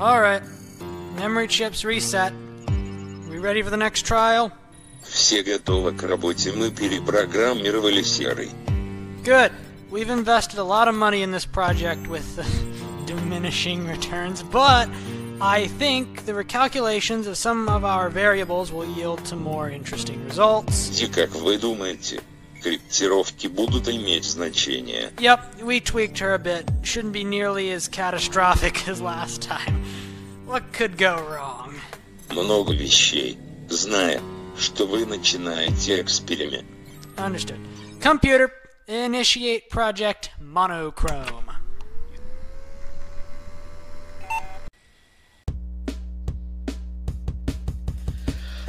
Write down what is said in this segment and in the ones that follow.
Alright. Memory chips reset. We ready for the next trial? Все готовы к работе. Мы перепрограммировали серый. Good. We've invested a lot of money in this project with uh, diminishing returns, but I think the recalculations of some of our variables will yield to more interesting results. И как вы думаете, корректировки будут иметь значение? Yep, we tweaked her a bit. Shouldn't be nearly as catastrophic as last time. What could go wrong? Много вещей, зная, что вы начинаете эксперимент. Understood. Computer, initiate project monochrome.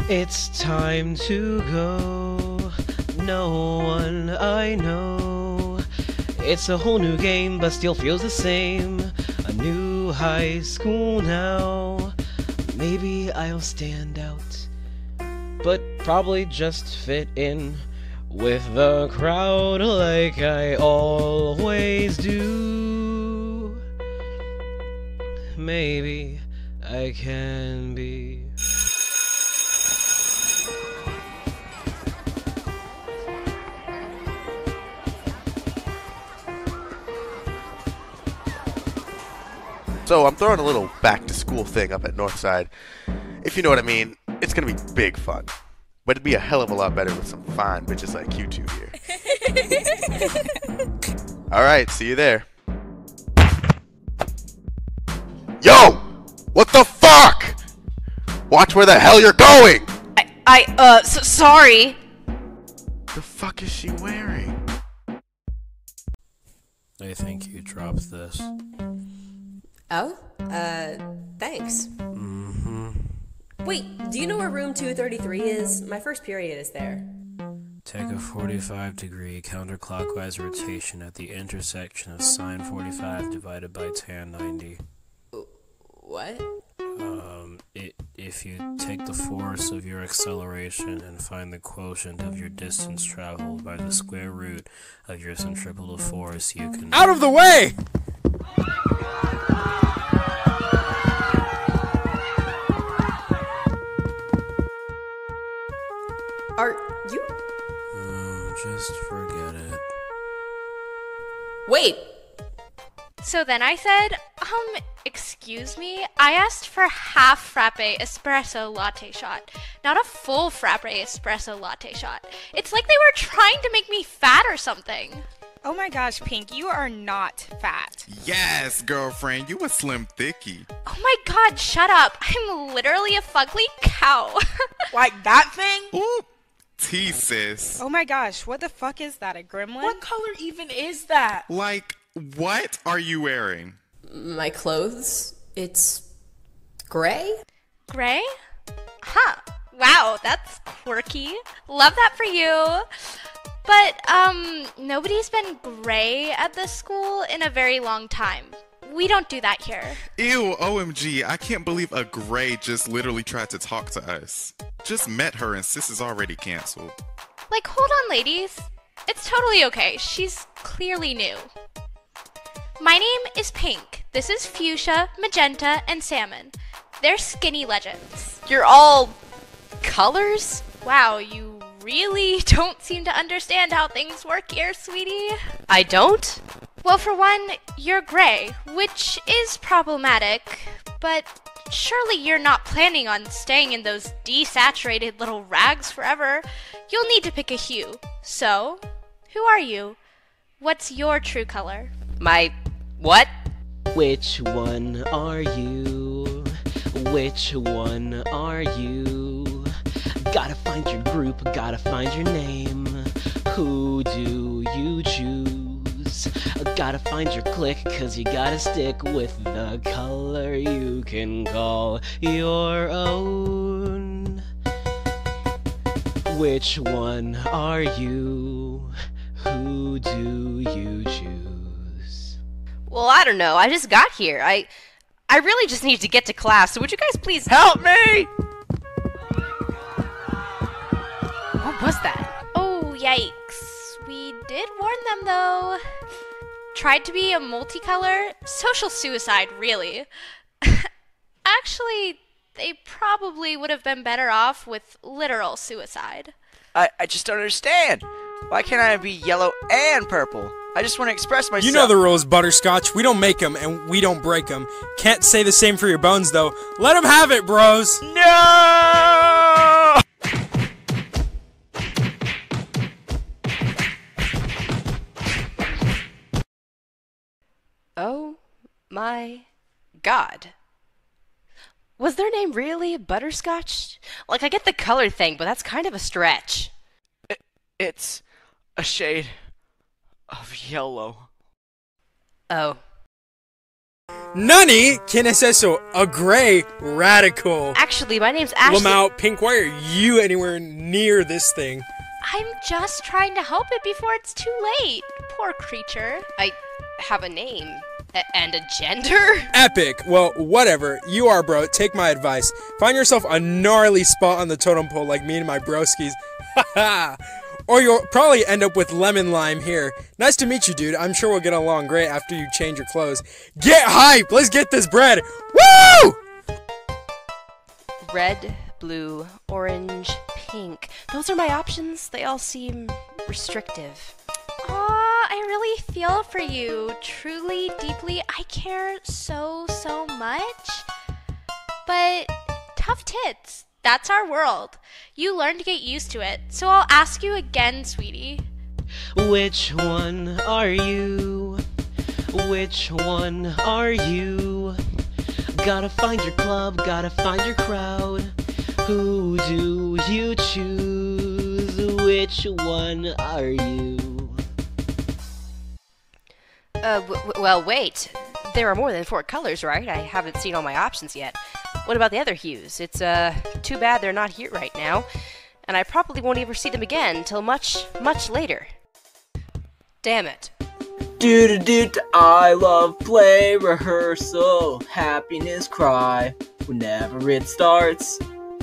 It's time to go. No one I know. It's a whole new game, but still feels the same. A new high school now. Maybe I'll stand out, but probably just fit in with the crowd like I always do. Maybe I can be. So I'm throwing a little back to school thing up at Northside. If you know what I mean, it's gonna be big fun. But it'd be a hell of a lot better with some fine bitches like you two here. Alright, see you there. Yo! What the fuck? Watch where the hell you're going! I, I, uh, s- sorry. The fuck is she wearing? I think you dropped this. Oh? Uh, thanks. Mm-hmm. Wait, do you know where room 233 is? My first period is there. Take a 45 degree counterclockwise rotation at the intersection of sine 45 divided by tan 90. What? Um, it, if you take the force of your acceleration and find the quotient of your distance traveled by the square root of your centripetal force, you can. Out of the way! Are you. Oh, just forget it. Wait! So then I said, um, excuse me? I asked for half frappe espresso latte shot, not a full frappe espresso latte shot. It's like they were trying to make me fat or something. Oh my gosh, Pink, you are not fat. Yes, girlfriend, you a slim thickie. Oh my god, shut up. I'm literally a fugly cow. Like that thing? Ooh, T sis. Oh my gosh, what the fuck is that? A gremlin? What color even is that? Like, what are you wearing? My clothes? It's. gray? Gray? Huh. Wow, that's quirky. Love that for you. But, um, nobody's been gray at this school in a very long time. We don't do that here. Ew, OMG, I can't believe a gray just literally tried to talk to us. Just met her and sis is already canceled. Like, hold on, ladies. It's totally okay. She's clearly new. My name is Pink. This is Fuchsia, Magenta, and Salmon. They're skinny legends. You're all. colors? Wow, you really don't seem to understand how things work here, sweetie. I don't? Well, for one, you're gray, which is problematic, but surely you're not planning on staying in those desaturated little rags forever. You'll need to pick a hue. So, who are you? What's your true color? My. what? Which one are you? Which one are you? Gotta find your group, gotta find your name. Who do you choose? Gotta find your clique, cause you gotta stick with the color you can call your own. Which one are you? Who do you choose? Well, I don't know. I just got here. I. I really just need to get to class, so would you guys please. Help me! Was that? Oh, yikes. We did warn them, though. Tried to be a multicolor? Social suicide, really. actually, they probably would have been better off with literal suicide. I, I just don't understand. Why can't I be yellow and purple? I just want to express myself. You know the rules, Butterscotch. We don't make them and we don't break them. Can't say the same for your bones, though. Let them have it, bros. No! Oh my god. Was their name really Butterscotch? Like, I get the color thing, but that's kind of a stretch. It's a shade of yellow. Oh. Nani? ¿Quién es eso? A gray radical. Actually, my name's Ashley. Lamau, Pink, why are you anywhere near this thing? I'm just trying to help it before it's too late. Poor creature. I have a name. A- and a gender? Epic. Well, whatever. You are, bro. Take my advice. Find yourself a gnarly spot on the totem pole like me and my broskies. Haha. or you'll probably end up with lemon lime here. Nice to meet you, dude. I'm sure we'll get along great after you change your clothes. Get hype! Let's get this bread! Woo! Red, blue, orange, pink. Those are my options. They all seem restrictive. Aw, I really feel for you. Truly, deeply, I care so, so much. But tough tits. That's our world. You learn to get used to it. So I'll ask you again, sweetie. Which one are you? Which one are you? Gotta find your club, gotta find your crowd. Who do you choose? Which one are you? Uh, well, wait. There are more than four colors, right? I haven't seen all my options yet. What about the other hues? It's, uh, too bad they're not here right now. And I probably won't ever see them again until much, much later. Damn it. Do do do I love play rehearsal. Happiness cry whenever it starts.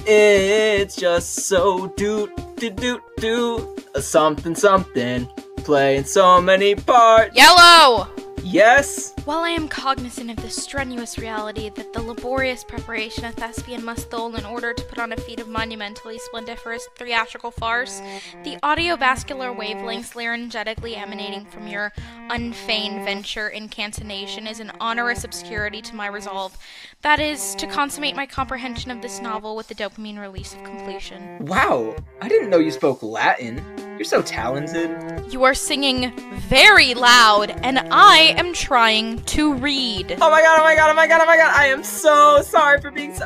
It's just so do do do do something something. Playing so many parts. Yellow! Yes. While I am cognizant of the strenuous reality that the laborious preparation a thespian must thole in order to put on a feat of monumentally splendiferous theatrical farce, the audiovascular wavelengths laryngetically emanating from your unfeigned venture incantation is an onerous obscurity to my resolve. That is, to consummate my comprehension of this novel with the dopamine release of completion. Wow, I didn't know you spoke Latin. You're so talented. You are singing very loud, and I am trying to read. Oh my god, oh my god, oh my god, oh my god, I am so sorry for being so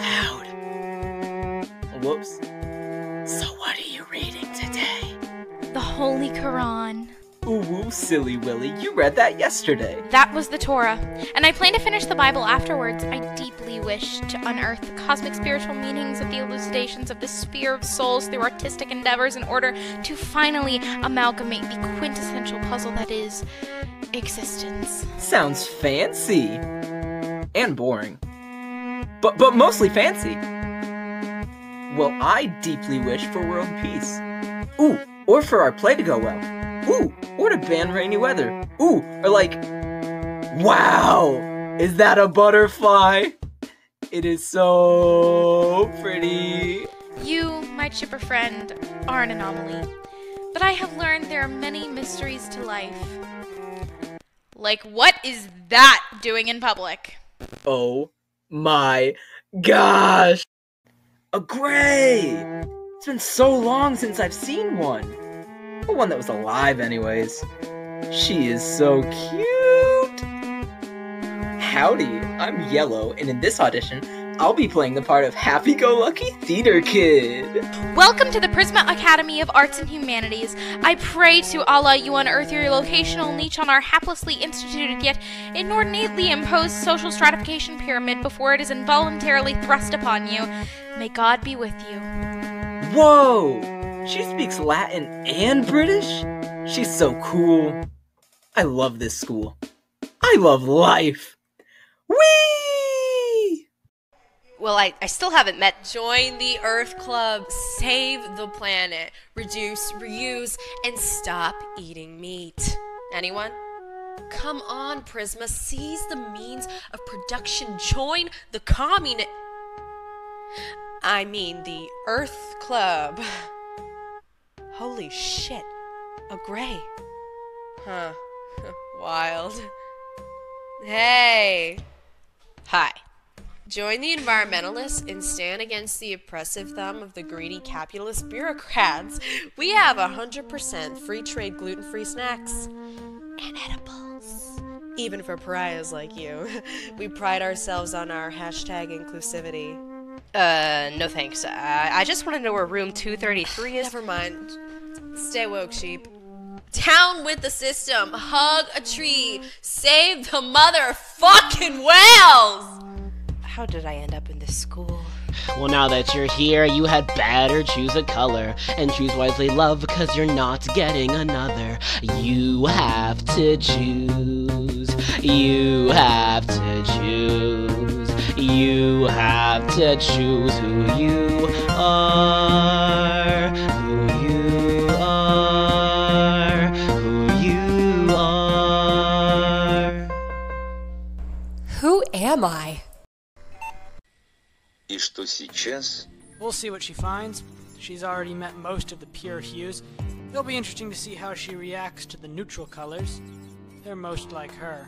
loud. Whoops. So what are you reading today? The Holy Quran. Ooh, woo, silly Willy, you read that yesterday. That was the Torah, and I plan to finish the Bible afterwards. I deeply wish to unearth the cosmic spiritual meanings of the elucidations of the sphere of souls through artistic endeavors in order to finally amalgamate the quintessential puzzle that is existence. Sounds fancy. And boring. But but mostly fancy. Well, I deeply wish for world peace. Ooh, or for our play to go well. Ooh, or to ban rainy weather. Ooh, or like, wow, is that a butterfly? It is so pretty. You, my chipper friend, are an anomaly. But I have learned there are many mysteries to life. Like, what is that doing in public? Oh my gosh! A gray! It's been so long since I've seen one. The one that was alive, anyways. She is so cute! Howdy, I'm Yellow, and in this audition, I'll be playing the part of Happy Go Lucky Theater Kid. Welcome to the Prisma Academy of Arts and Humanities. I pray to Allah you unearth your locational niche on our haplessly instituted yet inordinately imposed social stratification pyramid before it is involuntarily thrust upon you. May God be with you. Whoa! She speaks Latin and British? She's so cool. I love this school. I love life. Whee! Well, I, I still haven't met. Join the Earth Club. Save the planet. Reduce, reuse, and stop eating meat. Anyone? Come on, Prisma. Seize the means of production. Join the communist. I mean, the Earth Club. Holy shit. A gray. Huh. Wild. Hey. Hi. Join the environmentalists and stand against the oppressive thumb of the greedy capitalist bureaucrats. We have 100% free trade gluten free snacks and edibles. Even for pariahs like you. We pride ourselves on our hashtag inclusivity. Uh, no thanks. I, I just want to know where room 233 is. Never mind. Stay woke, sheep. Down with the system. Hug a tree. Save the motherfucking whales! How did I end up in this school? Well, now that you're here, you had better choose a color and choose wisely, love, because you're not getting another. You have to choose. You have to choose. You have to choose who you are. Who you are. Who you are. Who am I? И что сейчас? We'll see what she finds. She's already met most of the pure hues. It'll be interesting to see how she reacts to the neutral colors. They're most like her.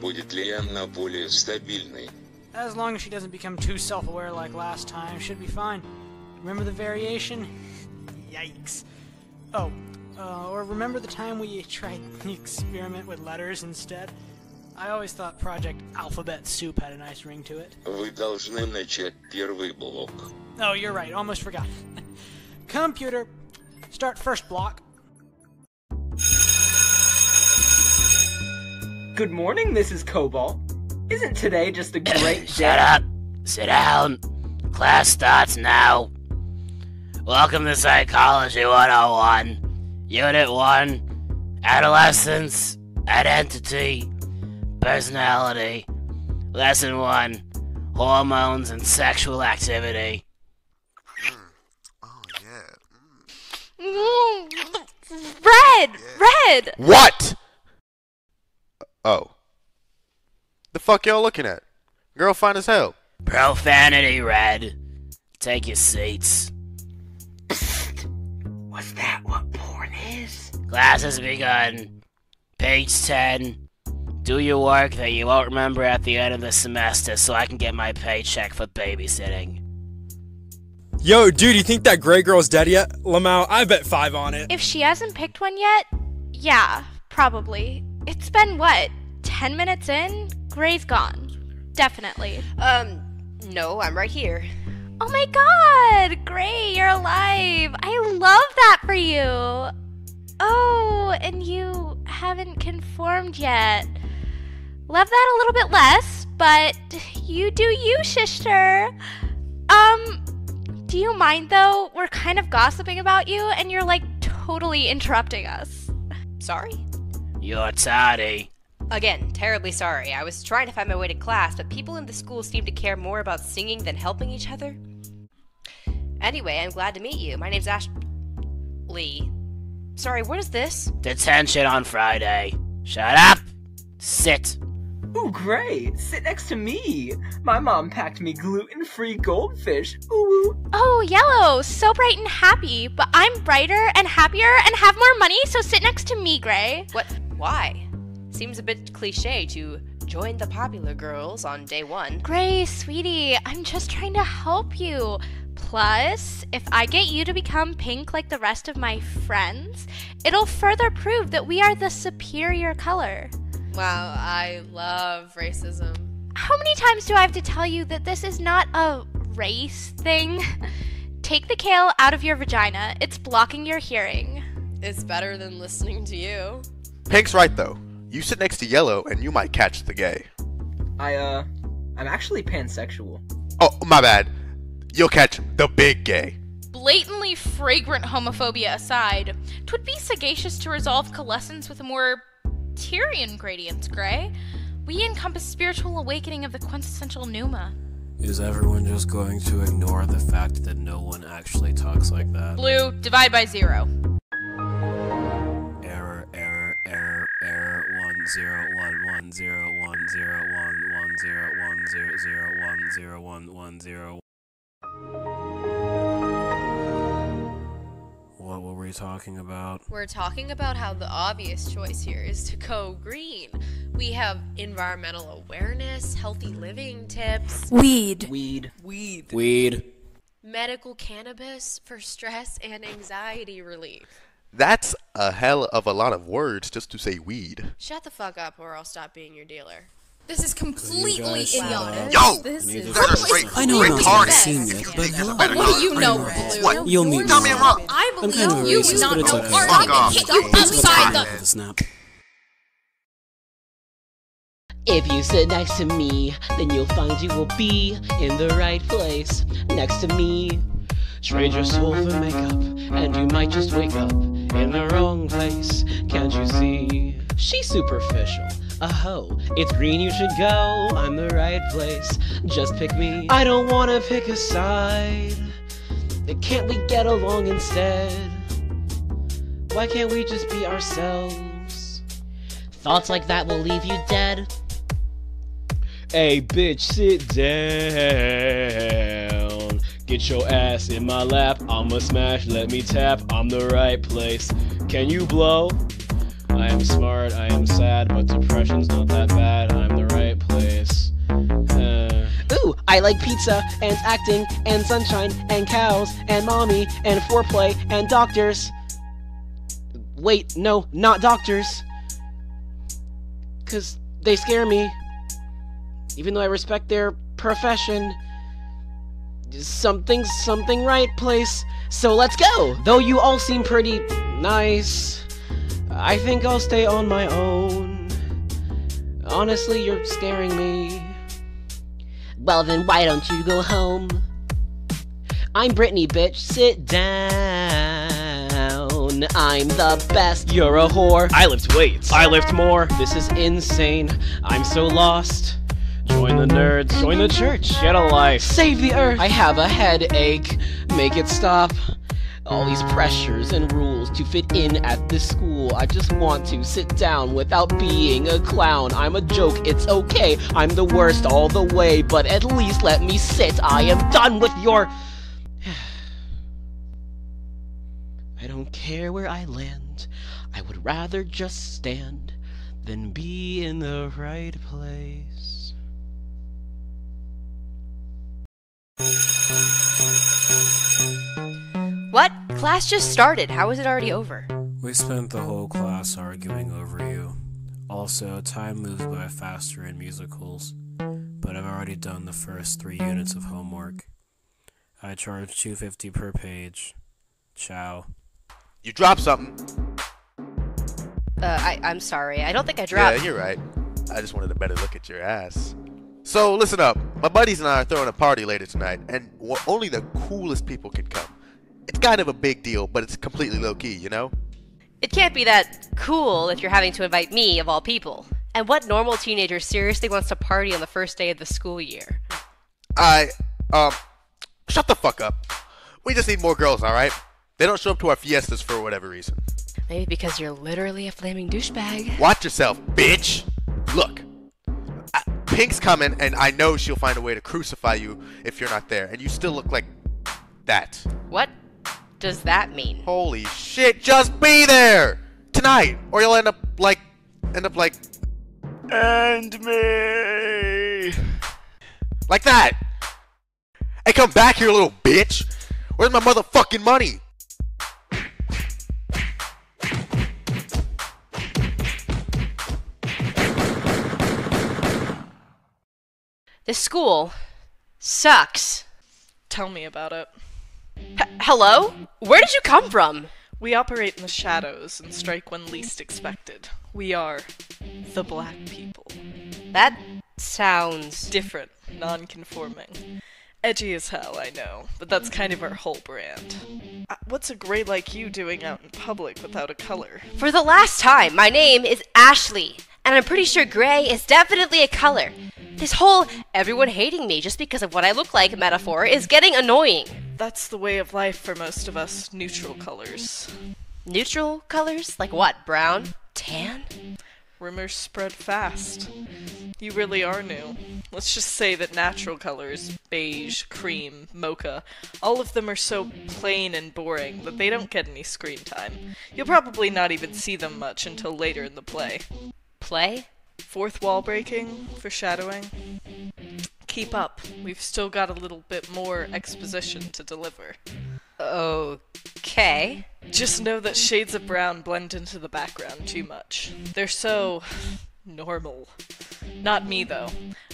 Будет ли она более стабильной? As long as she doesn't become too self-aware like last time, should be fine. Remember the variation? Yikes. Oh, uh, or remember the time we tried the experiment with letters instead? I always thought Project Alphabet Soup had a nice ring to it. Вы должны начать первый блок. Oh, you're right, almost forgot. Computer, start first block. Good morning, Mrs. Cobalt. Isn't today just a great Shut up. Sit down. Class starts now. Welcome to Psychology 101. Unit 1 Adolescence, Identity, Personality. Lesson 1 Hormones and Sexual Activity. Oh, yeah. Red! Red! What? Uh, oh. The fuck y'all looking at? Girl fine as hell. Profanity, Red. Take your seats. Was that what porn is? Class has begun. Page 10. Do your work that you won't remember at the end of the semester so I can get my paycheck for babysitting. Yo, dude, you think that gray girl's dead yet? Lamau, I bet five on it. If she hasn't picked one yet, yeah, probably. It's been what? 10 minutes in? Gray's gone. Definitely. Um, no, I'm right here. Oh my god! Gray, you're alive! I love that for you! Oh, and you haven't conformed yet. Love that a little bit less, but you do you, sister. Um, do you mind though? We're kind of gossiping about you, and you're like totally interrupting us. Sorry? You're tardy. Again, terribly sorry. I was trying to find my way to class, but people in the school seem to care more about singing than helping each other. Anyway, I'm glad to meet you. My name's Ashley. Sorry, what is this? Detention on Friday. Shut up! Sit. Ooh, great! Sit next to me. My mom packed me gluten-free goldfish. Ooh. Oh, yellow, so bright and happy, but I'm brighter and happier and have more money, so sit next to me, Gray. What? Why? Seems a bit cliche to join the popular girls on day one. Gray, sweetie, I'm just trying to help you. Plus, if I get you to become pink like the rest of my friends, it'll further prove that we are the superior color. Wow, I love racism. How many times do I have to tell you that this is not a race thing? Take the kale out of your vagina. It's blocking your hearing. It's better than listening to you. Pink's right though. You sit next to yellow and you might catch the gay. I, uh, I'm actually pansexual. Oh, my bad. You'll catch the big gay. Blatantly fragrant homophobia aside, twould be sagacious to resolve coalescence with a more Tyrian gradients, Gray. We encompass spiritual awakening of the quintessential pneuma. Is everyone just going to ignore the fact that no one actually talks like that? Blue, divide by zero. Error, error, error, error, one, zero, zero one zero one one zero one zero zero one zero one one zero. What were we talking about? We're talking about how the obvious choice here is to go green. We have environmental awareness, healthy living tips, Weed. Weed. Weed. Weed. medical cannabis for stress and anxiety relief. That's a hell of a lot of words just to say weed. Shut the fuck up or I'll stop being your dealer. This is completely guys shut idiotic. up. Yo! This is to focus I know I'm not Retarded. the seen yet, but hello. What do you know, Blue? What? You'll meet Tell me. me I'm wrong. I I'm kind of you racist, not but it's know okay. Fuck off. hit you It's outside the The snap. If you sit next to me, then you'll find you will be in the right place next to me. Trade your soul for makeup, and you might just wake up in the wrong place. Can't you see? She's superficial. A hoe. It's green, you should go. I'm the right place. Just pick me. I don't wanna pick a side. Can't we get along instead? Why can't we just be ourselves? Thoughts like that will leave you dead. Hey, bitch, sit down. Get your ass in my lap. I'ma smash, let me tap. I'm the right place. Can you blow? I am smart, I am sad, but depression's not that bad. I'm the right place. Uh. Ooh, I like pizza and acting and sunshine and cows and mommy and foreplay and doctors. Wait, no, not doctors. Cause they scare me. Even though I respect their profession. Something's something right place. So let's go! Though you all seem pretty nice, I think I'll stay on my own. Honestly, you're scaring me. Well, then why don't you go home? I'm Brittany, bitch. Sit down. I'm the best. You're a whore. I lift weights. I lift more. This is insane. I'm so lost. Join the nerds. Join the church. Get a life. Save the earth. I have a headache. Make it stop. All these pressures and rules to fit in at this school. I just want to sit down without being a clown. I'm a joke, it's okay. I'm the worst all the way, but at least let me sit. I am done with your. I don't care where I land. I would rather just stand than be in the right place. What? Class just started. How is it already over? We spent the whole class arguing over you. Also, time moves by faster in musicals, but I've already done the first three units of homework. I charge 250 per page. Ciao. You dropped something. Uh, I, I'm sorry. I don't think I dropped. Yeah, you're right. I just wanted a better look at your ass. So listen up. My buddies and I are throwing a party later tonight, and only the coolest people can come. It's kind of a big deal, but it's completely low key, you know? It can't be that cool if you're having to invite me, of all people. And what normal teenager seriously wants to party on the first day of the school year? I, um, shut the fuck up. We just need more girls, alright? They don't show up to our fiestas for whatever reason. Maybe because you're literally a flaming douchebag. Watch yourself, bitch! Look, Pink's coming, and I know she'll find a way to crucify you if you're not there, and you still look like that. What does that mean? Holy shit, just be there! Tonight! Or you'll end up like, end up like, and me! Like that! Hey, come back here, little bitch! Where's my motherfucking money? This school sucks. Tell me about it. H- hello? Where did you come from? We operate in the shadows and strike when least expected. We are the black people. That sounds different, non conforming. Edgy as hell, I know, but that's kind of our whole brand. Uh, what's a gray like you doing out in public without a color? For the last time, my name is Ashley, and I'm pretty sure gray is definitely a color. This whole everyone hating me just because of what I look like metaphor is getting annoying. That's the way of life for most of us neutral colors. Neutral colors? Like what? Brown? Tan? rumors spread fast. You really are new. Let's just say that natural colors, beige, cream, mocha, all of them are so plain and boring that they don't get any screen time. You'll probably not even see them much until later in the play. Play? Fourth wall breaking, foreshadowing. Keep up. We've still got a little bit more exposition to deliver. Okay. Just know that shades of brown blend into the background too much. They're so normal. Not me though.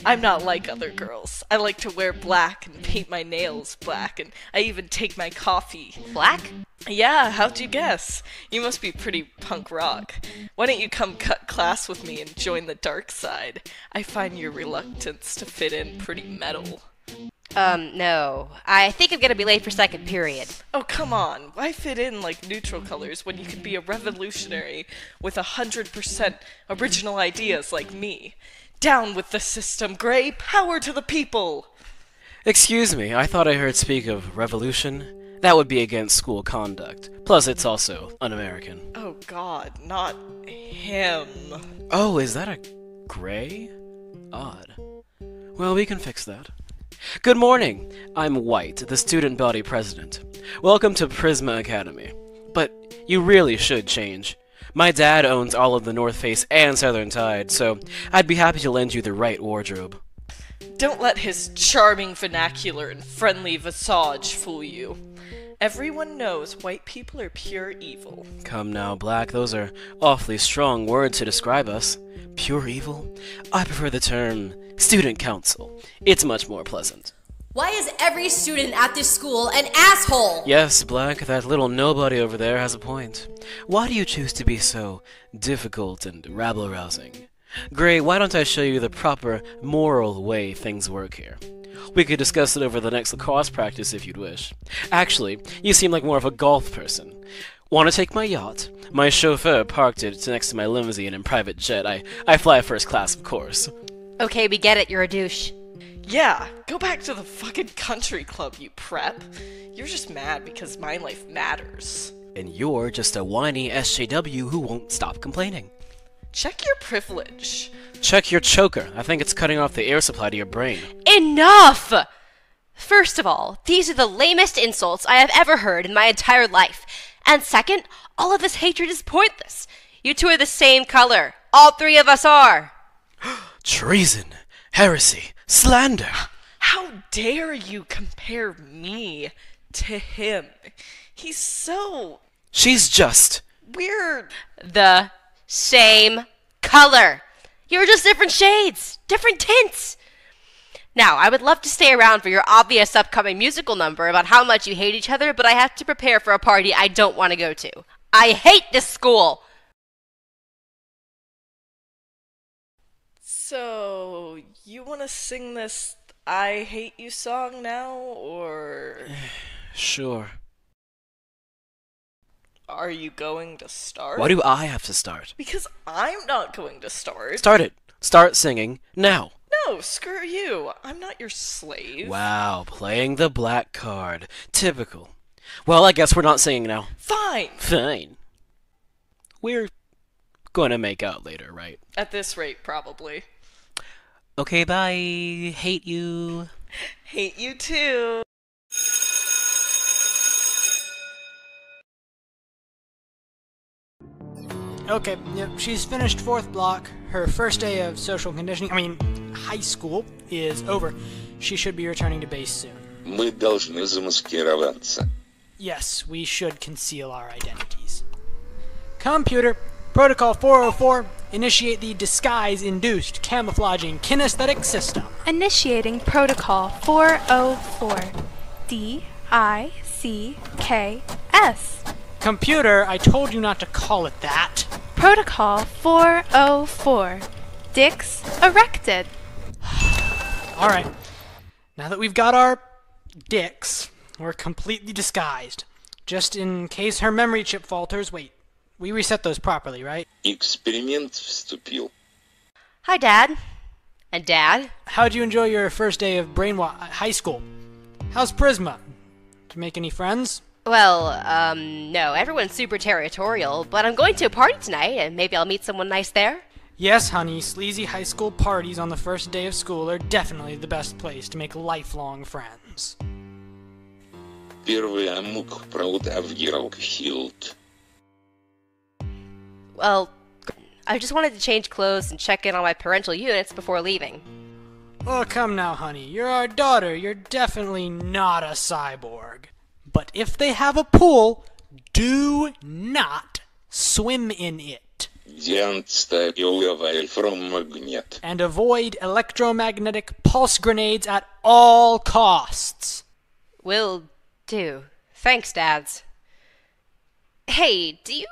I'm not like other girls. I like to wear black and paint my nails black, and I even take my coffee. Black? Yeah, how'd you guess? You must be pretty punk rock. Why don't you come cut class with me and join the dark side? I find your reluctance to fit in pretty metal. Um, no. I think I'm gonna be late for second period. Oh, come on. Why fit in like neutral colors when you could be a revolutionary with a hundred percent original ideas like me? Down with the system, Gray! Power to the people! Excuse me, I thought I heard speak of revolution. That would be against school conduct. Plus, it's also un American. Oh god, not him. Oh, is that a gray? Odd. Well, we can fix that. Good morning. I'm White, the student body president. Welcome to Prisma Academy. But you really should change. My dad owns all of the North Face and Southern Tide, so I'd be happy to lend you the right wardrobe. Don't let his charming vernacular and friendly visage fool you. Everyone knows white people are pure evil. Come now, Black, those are awfully strong words to describe us. Pure evil? I prefer the term student council. It's much more pleasant. Why is every student at this school an asshole? Yes, Black, that little nobody over there has a point. Why do you choose to be so difficult and rabble rousing? Gray, why don't I show you the proper moral way things work here? We could discuss it over the next lacrosse practice if you'd wish. Actually, you seem like more of a golf person. Want to take my yacht? My chauffeur parked it next to my limousine and private jet. I, I fly first class, of course. Okay, we get it, you're a douche. Yeah, go back to the fucking country club, you prep. You're just mad because my life matters. And you're just a whiny SJW who won't stop complaining. Check your privilege. Check your choker. I think it's cutting off the air supply to your brain. Enough! First of all, these are the lamest insults I have ever heard in my entire life. And second, all of this hatred is pointless. You two are the same color. All three of us are. Treason, heresy, slander. How dare you compare me to him? He's so She's just. weird. The same color. You're just different shades, different tints. Now, I would love to stay around for your obvious upcoming musical number about how much you hate each other, but I have to prepare for a party I don't want to go to. I hate this school! So, you want to sing this I Hate You song now, or Sure. Are you going to start? Why do I have to start? Because I'm not going to start. Start it. Start singing now. No, screw you. I'm not your slave. Wow, playing the black card. Typical. Well, I guess we're not singing now. Fine. Fine. We're going to make out later, right? At this rate, probably. Okay, bye. Hate you. Hate you too. Okay, yep, she's finished fourth block. Her first day of social conditioning, I mean, high school, is over. She should be returning to base soon. Мы должны замаскироваться. Yes, we should conceal our identities. Computer, Protocol 404, initiate the disguise induced camouflaging kinesthetic system. Initiating Protocol 404. D I C K S. Computer, I told you not to call it that. Protocol 404. Dicks erected. Alright. Now that we've got our dicks, we're completely disguised. Just in case her memory chip falters, wait, we reset those properly, right? Эксперимент вступил. Hi, Dad. And Dad? How'd you enjoy your first day of brainwa- high school? How's Prisma? Did you make any friends? Well, um, no, everyone's super territorial, but I'm going to a party tonight, and maybe I'll meet someone nice there. Yes, honey, sleazy high school parties on the first day of school are definitely the best place to make lifelong friends. Первый амук, правда, в Гералкхилд. Well, I just wanted to change clothes and check in on my parental units before leaving. Oh, come now, honey. You're our daughter. You're definitely not a cyborg. But if they have a pool, do not swim in it. Stay away from magnet. And avoid electromagnetic pulse grenades at all costs. Will do. Thanks, Dads. Hey, do you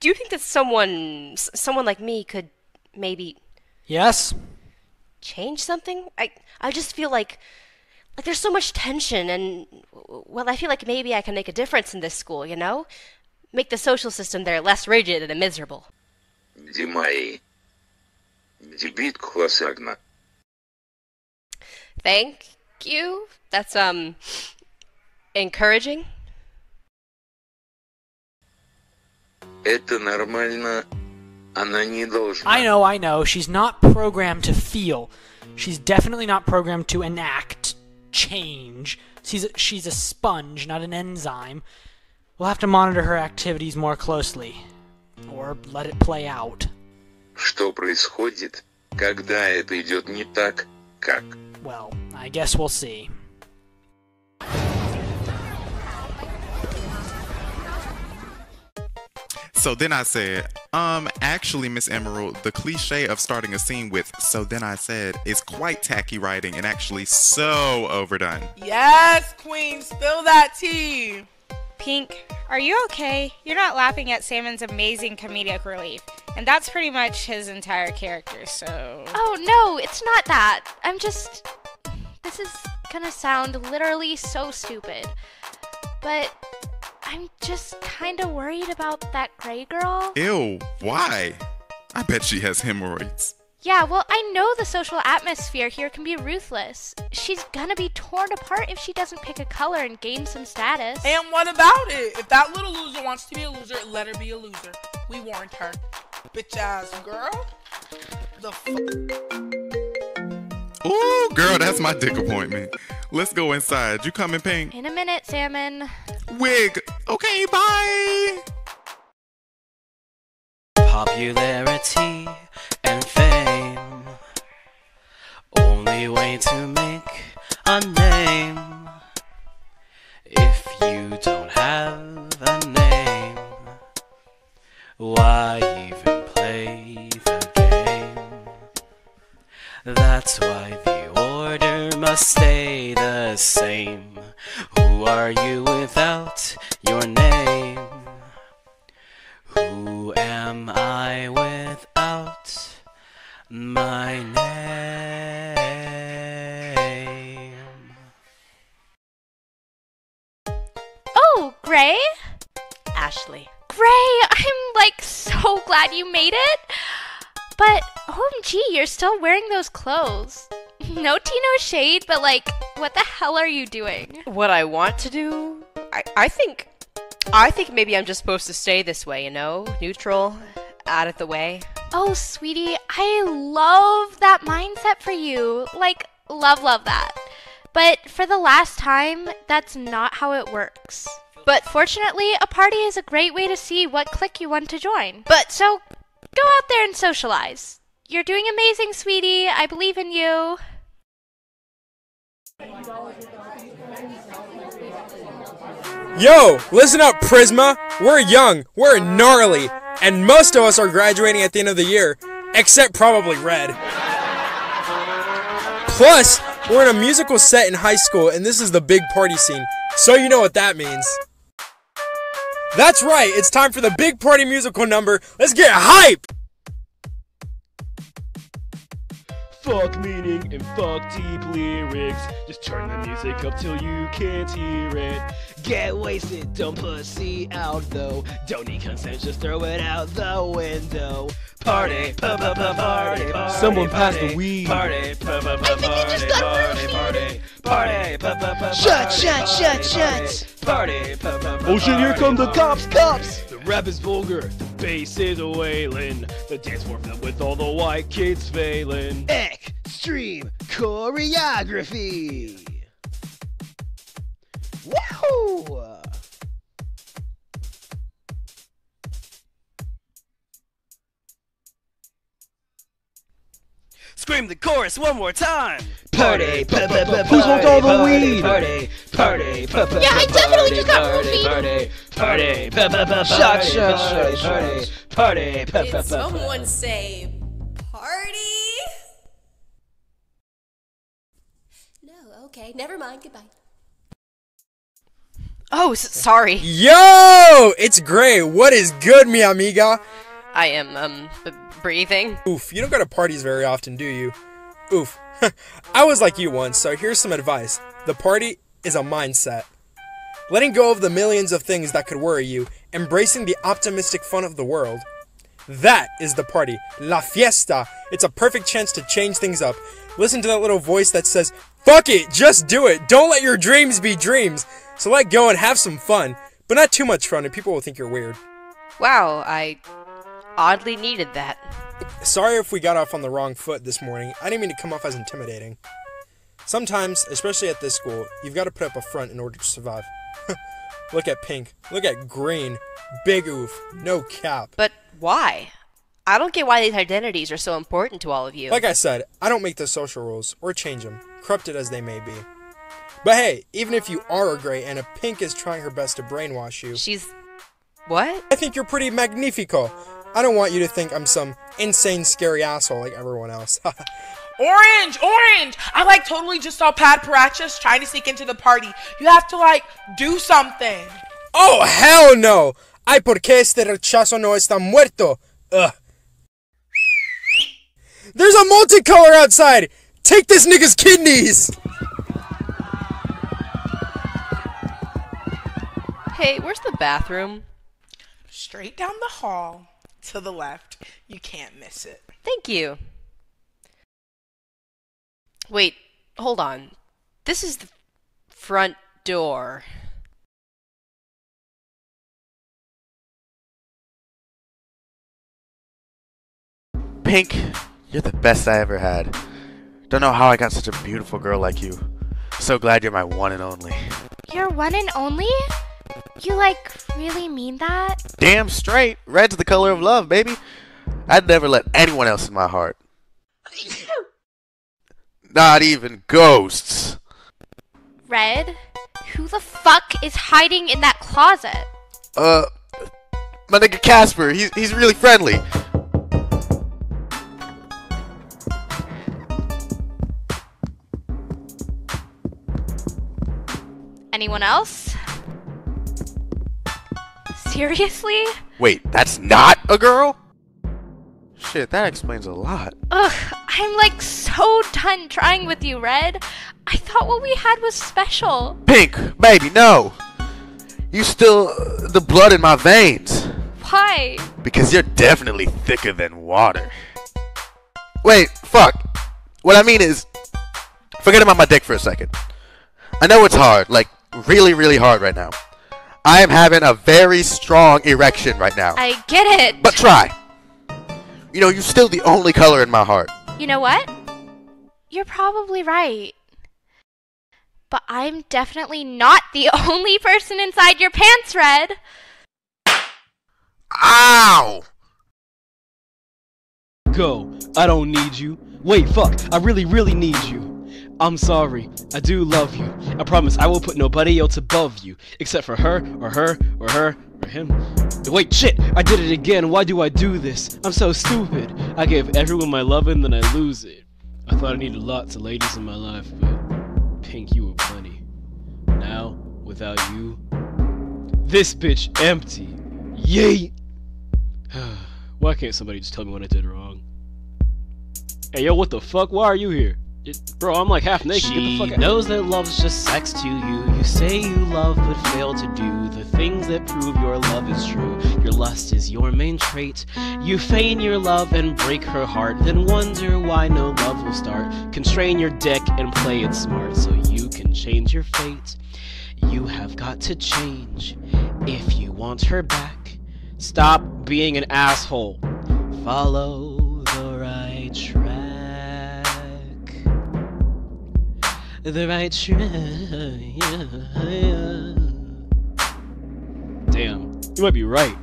do you think that someone someone like me could maybe Yes? change something? I I just feel like like there's so much tension and well, I feel like maybe I can make a difference in this school, you know? Make the social system there less rigid and miserable. Где мои? Дебит классагна. Thank you. That's um encouraging. Это нормально. Она не должна. I know, I know. She's not programmed to feel. She's definitely not programmed to enact change. She's a, she's a sponge, not an enzyme. We'll have to monitor her activities more closely. Or let it play out. Что происходит, когда это идет не так, как? Well, I guess we'll see. So then I said, um, actually, Miss Emerald, the cliche of starting a scene with "so then I said" is quite tacky writing and actually so overdone. Yes, Queen, spill that tea. Pink, are you okay? You're not laughing at Salmon's amazing comedic relief. And that's pretty much his entire character, so. Oh no, it's not that. I'm just. This is gonna sound literally so stupid. But I'm just kinda worried about that gray girl. Ew, why? I bet she has hemorrhoids. Yeah, well, I know the social atmosphere here can be ruthless. She's gonna be torn apart if she doesn't pick a color and gain some status. And what about it? If that little loser wants to be a loser, let her be a loser. We warned her. Bitch ass girl. The f- Ooh, girl, that's my dick appointment. Let's go inside. You coming, Pink? In a minute, Salmon. Wig. Okay, bye. Popularity and fame. Only way to make a name. If you don't have a name, why even That's why the order must stay the same. Who are you without your name? Who am I without my name? Oh, Gray? Ashley. Gray, I'm like so glad you made it. But Oh, OMG, you're still wearing those clothes. No tea, no shade, but like, what the hell are you doing? What I want to do? I, I think I think maybe I'm just supposed to stay this way, you know? Neutral, out of the way. Oh, sweetie, I love that mindset for you. Like, love, love that. But for the last time, that's not how it works. But fortunately, a party is a great way to see what clique you want to join. But so, go out there and socialize. You're doing amazing, sweetie. I believe in you. Yo, listen up, Prisma. We're young, we're gnarly, and most of us are graduating at the end of the year, except probably Red. Plus, we're in a musical set in high school, and this is the big party scene, so you know what that means. That's right, it's time for the big party musical number. Let's get hype! Fuck meaning and fuck deep lyrics. Just turn the music up till you can't hear it. Get wasted, don't pussy out though. Don't need consent, just throw it out the window. Party, pa pa pa party, party. Someone pass party, the weed. Party, pa pa pa party, party, party, party, pa pa pa Shut, party, shut, shut, party, shut. Party, pa pa pa Oh shit, here party, come the party, cops, party. cops! The rap is vulgar, the bass is wailing. The dance floor filled with all the white kids failing. Eh, Extreme choreography. Woohoo! Scream the chorus one more time. Party, pa- pa- pa- Who smoked all the weed? Party, party, pa- pa- Yeah, I definitely just got party, roofied. Party, party, pa- pa- pa- Shot, party, shot, party, party, shot. party, pa- Did pa- pa- someone say okay, never mind. Goodbye. Oh, s- sorry. Yo! It's Gray. What is good, mi amiga? I am, um, b- breathing. Oof, you don't go to parties very often, do you? Oof. I was like you once, so here's some advice. The party is a mindset. Letting go of the millions of things that could worry you, embracing the optimistic fun of the world. That is the party. La fiesta. It's a perfect chance to change things up. Listen to that little voice that says, Fuck it, just do it. Don't let your dreams be dreams. So let go and have some fun, but not too much fun, and people will think you're weird. Wow, I oddly needed that. Sorry if we got off on the wrong foot this morning. I didn't mean to come off as intimidating. Sometimes, especially at this school, you've got to put up a front in order to survive. Look at pink. Look at green. Big oof. No cap. But why? I don't get why these identities are so important to all of you. Like I said, I don't make the social rules or change them, corrupted as they may be. But hey, even if you are a gray and a pink is trying her best to brainwash you, she's what? I think you're pretty magnifico. I don't want you to think I'm some insane, scary asshole like everyone else. Orange, orange! I like totally just saw Pat Parachas trying to sneak into the party. You have to like do something. oh hell no! Ay, por qué este rechazo no está muerto? Ugh. There's a multicolor outside! Take this nigga's kidneys! Hey, where's the bathroom? Straight down the hall to the left. You can't miss it. Thank you. Wait, hold on. This is the front door. Pink, you're the best I ever had. Don't know how I got such a beautiful girl like you. So glad you're my one and only. You're one and only? You like really mean that? Damn straight. Red's the color of love, baby. I'd never let anyone else in my heart. Not even ghosts. Red? Who the fuck is hiding in that closet? Uh, my nigga Casper. He's he's really friendly. Anyone else? Seriously? Wait, that's not a girl? Shit, that explains a lot. Ugh, I'm like so done trying with you, Red. I thought what we had was special. Pink, baby, no. You still uh, the blood in my veins. Why? Because you're definitely thicker than water. Wait, fuck. What I mean is, forget about my dick for a second. I know it's hard, like really, really hard right now. I am having a very strong erection right now. I get it. But try. You know, you're still the only color in my heart. You know what? You're probably right. But I'm definitely not the only person inside your pants, Red. Ow! Go. I don't need you. Wait, fuck. I really, really need you. I'm sorry. I do love you. I promise I will put nobody else above you, except for her, or her, or her, or him. Wait, shit! I did it again. Why do I do this? I'm so stupid. I give everyone my love and then I lose it. I thought I needed lots of ladies in my life, but Pink, you were plenty. Now, without you, this bitch empty. Yay! Why can't somebody just tell me what I did wrong? Hey, yo, what the fuck? Why are you here? It- bro, I'm like half naked. Get the She fuck out. knows that love's just sex to you. You say you love but fail to do the things that prove your love is true. Your lust is your main trait. You feign your love and break her heart, then wonder why no love will start. Constrain your dick and play it smart so you can change your fate. You have got to change if you want her back. Stop being an asshole. Follow The right track. Damn, you might be right.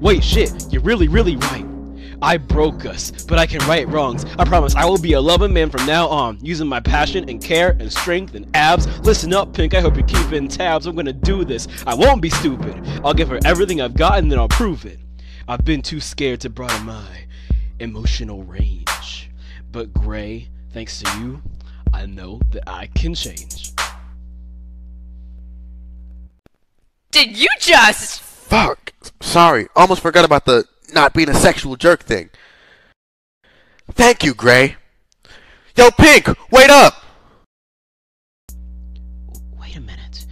Wait, shit, you're really, really right. I broke us, but I can right wrongs. I promise I will be a loving man from now on, using my passion and care and strength and abs. Listen up, Pink, I hope you're keeping tabs. I'm gonna do this. I won't be stupid. I'll give her everything I've got and then I'll prove it. I've been too scared to broaden my emotional range. But Gray, thanks to you, I know that I can change. Did you just? Fuck. Sorry, almost forgot about the not being a sexual jerk thing. Thank you, Gray. Yo, Pink, wait up! Wait a minute.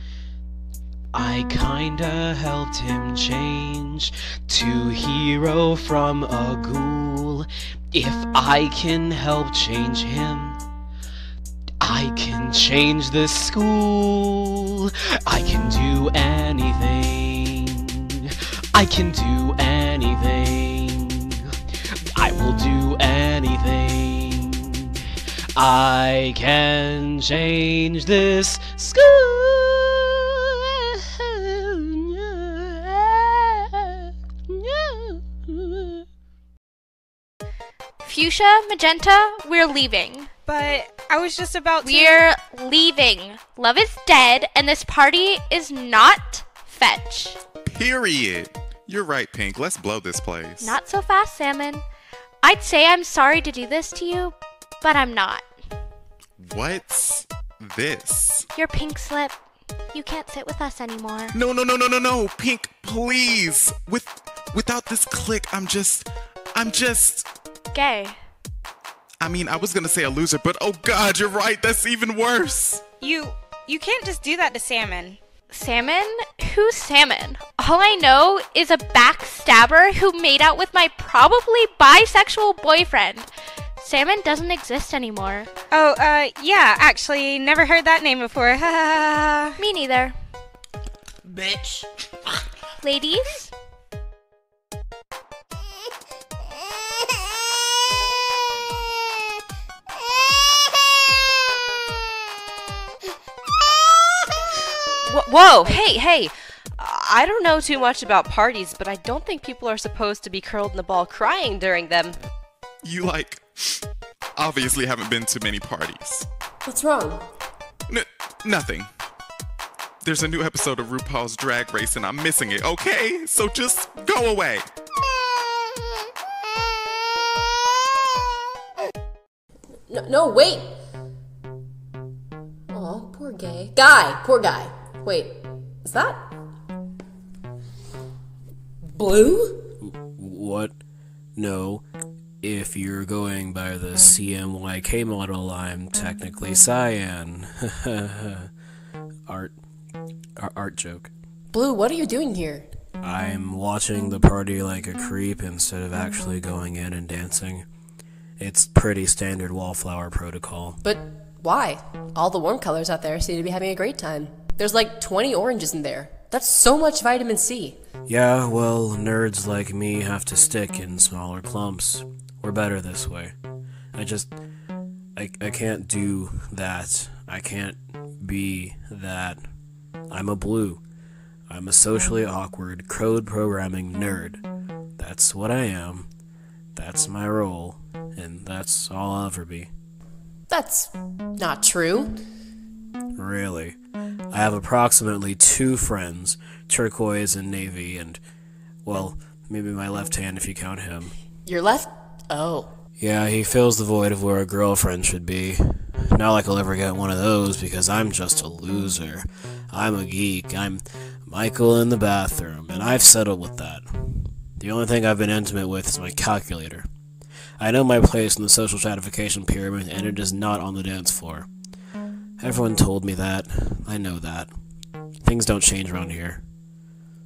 I kinda helped him change to hero from a ghoul. If I can help change him, I can change the school. I can do anything. I can do anything. I will do anything. I can change this school. Fuchsia, Magenta, we're leaving. But I was just about to. We're leaving. Love is dead, and this party is not fetch. Period. You're right, Pink. Let's blow this place. Not so fast, Salmon. I'd say I'm sorry to do this to you, but I'm not. What's this? Your pink slip. You can't sit with us anymore. No, no, no, no, no, no. Pink, please. With without this clique, I'm just I'm just Gay. I mean, I was going to say a loser, but oh god, you're right. That's even worse. You you can't just do that to Salmon. Salmon? Who's Salmon? All I know is a backstabber who made out with my probably bisexual boyfriend. Salmon doesn't exist anymore. Oh, uh, yeah, actually, never heard that name before. Me neither. Bitch. Ladies? Whoa, hey, hey! I don't know too much about parties, but I don't think people are supposed to be curled in the ball crying during them. You like obviously haven't been to many parties. What's wrong? N- nothing. There's a new episode of RuPaul's Drag Race and I'm missing it, okay? So just go away. No, no, wait. Oh, poor gay guy. Poor guy. Wait, is that blue? What? No. If you're going by the CMYK model, I'm technically cyan. art, art, art joke. Blue, what are you doing here? I'm watching the party like a creep instead of actually going in and dancing. It's pretty standard wallflower protocol. But why? All the warm colors out there seem to be having a great time. There's like 20 oranges in there. That's so much vitamin C. Yeah, well, nerds like me have to stick in smaller clumps. We're better this way. I just. I, I can't do that. I can't be that. I'm a blue. I'm a socially awkward code programming nerd. That's what I am. That's my role. And that's all I'll ever be. That's not true. Really. I have approximately two friends, turquoise and navy, and, well, maybe my left hand if you count him. Your left? Oh. Yeah, he fills the void of where a girlfriend should be. Not like I'll ever get one of those because I'm just a loser. I'm a geek. I'm Michael in the bathroom, and I've settled with that. The only thing I've been intimate with is my calculator. I know my place in the social stratification pyramid, and it is not on the dance floor. Everyone told me that. I know that. Things don't change around here.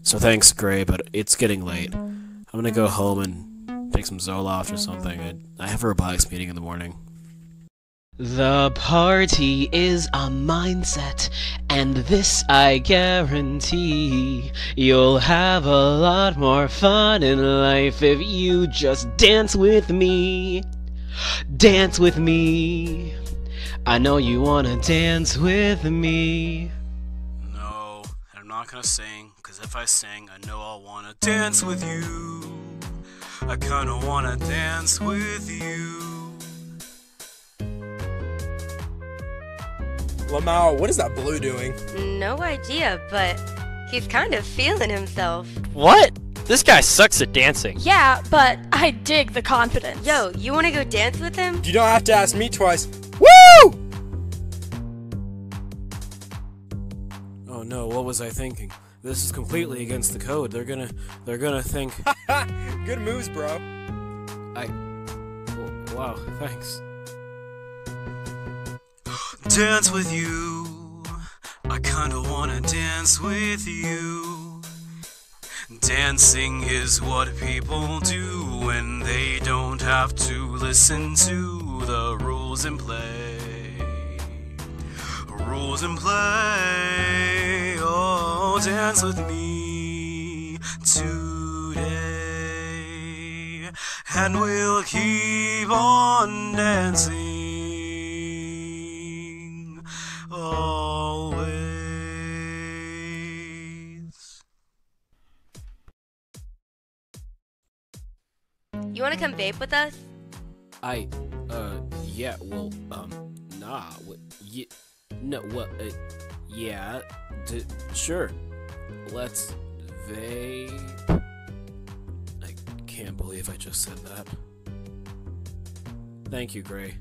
So thanks, Gray, but it's getting late. I'm gonna go home and take some Zoloft or something. I, I have a robotics meeting in the morning. The party is a mindset, and this I guarantee. You'll have a lot more fun in life if you just dance with me. Dance with me. I know you wanna dance with me. No, I'm not gonna sing, because if I sing, I know I'll wanna dance with you. I kinda wanna dance with you. Lamau, what is that blue doing? No idea, but he's kind of feeling himself. What? This guy sucks at dancing. Yeah, but I dig the confidence. Yo, you want to go dance with him? You don't have to ask me twice. Woo! Oh no, what was I thinking? This is completely against the code. They're gonna, they're gonna think. Good moves, bro. I. Wow, thanks. Dance with you. I kinda wanna dance with you. Dancing is what people do when they don't have to listen to the rules in play. Rules in play. Oh, dance with me today. And we'll keep on dancing. Always. You want to come vape with us? I, uh, yeah, well, um, nah, what, yeah, no, what, uh, yeah, d- sure, let's vape. I can't believe I just said that. Thank you, Gray.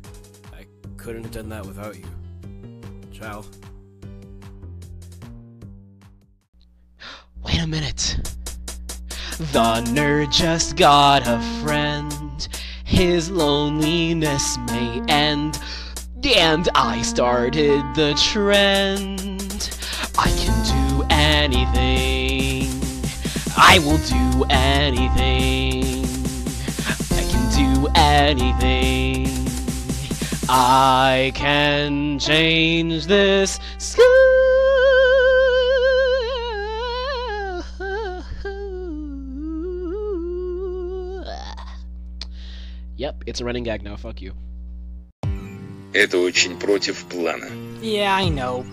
I couldn't have done that without you. Ciao. Wait a minute. The nerd just got a friend. His loneliness may end. And I started the trend. I can do anything. I will do anything. I can do anything. I can change this school. Yep, it's a running gag now. Fuck you. Это очень против плана. Yeah, I know.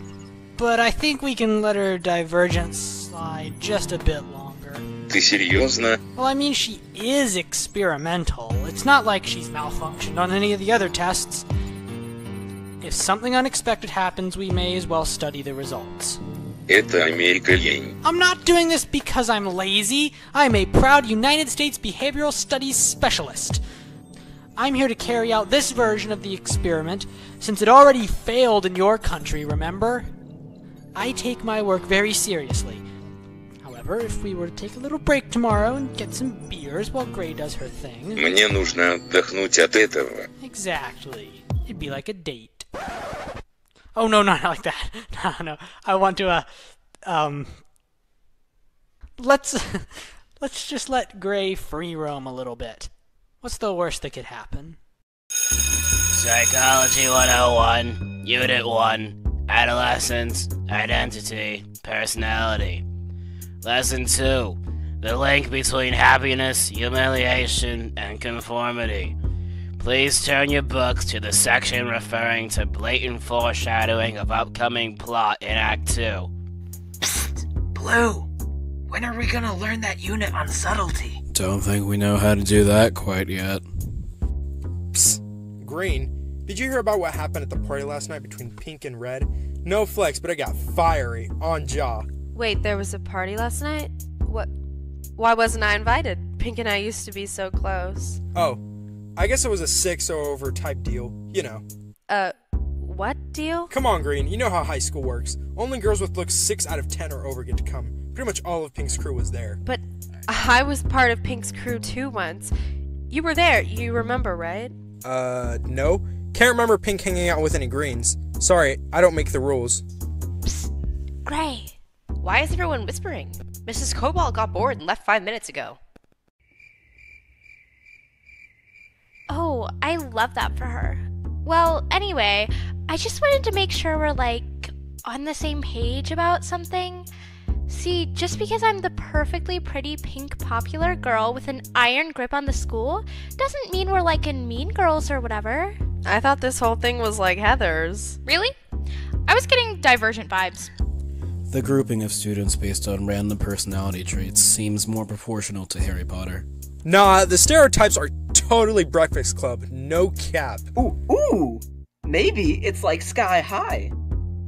But I think we can let her divergence slide just a bit longer. Ты серьезно? Well, I mean, she is experimental. It's not like she's malfunctioned on any of the other tests. If something unexpected happens, we may as well study the results. Это Америка лень. I'm not doing this because I'm lazy. I'm a proud United States behavioral studies specialist. I'm here to carry out this version of the experiment, since it already failed in your country, remember? I take my work very seriously. However, if we were to take a little break tomorrow and get some beers while Gray does her thing. Мне нужно отдохнуть от этого. Exactly. It'd be like a date. Oh no, not like that. No, no. I want to uh um let's let's just let Gray free roam a little bit. What's the worst that could happen? Psychology 101, Unit 1, Adolescence, Identity, Personality. Lesson 2, the link between happiness, humiliation, and conformity. Please turn your books to the section referring to blatant foreshadowing of upcoming plot in Act 2. Blue, when are we gonna learn that unit on subtlety? Don't think we know how to do that quite yet. Psst. Green, did you hear about what happened at the party last night between Pink and Red? No flex, but it got fiery on jaw. Wait, there was a party last night? What? Why wasn't I invited? Pink and I used to be so close. Oh, I guess it was a six or over type deal. You know. Uh, what deal? Come on, Green. You know how high school works. Only girls with looks six out of ten or over get to come. Pretty much all of Pink's crew was there. But I was part of Pink's crew too once. You were there, you remember, right? Uh, no. Can't remember Pink hanging out with any greens. Sorry, I don't make the rules. Psst, Gray. Why is everyone whispering? Mrs. Cobalt got bored and left five minutes ago. Oh, I love that for her. Well, anyway, I just wanted to make sure we're like on the same page about something. See, just because I'm the perfectly pretty pink popular girl with an iron grip on the school doesn't mean we're like in Mean Girls or whatever. I thought this whole thing was like Heathers. Really? I was getting divergent vibes. The grouping of students based on random personality traits seems more proportional to Harry Potter. Nah, the stereotypes are totally Breakfast Club. No cap. Ooh, ooh. Maybe it's like Sky High.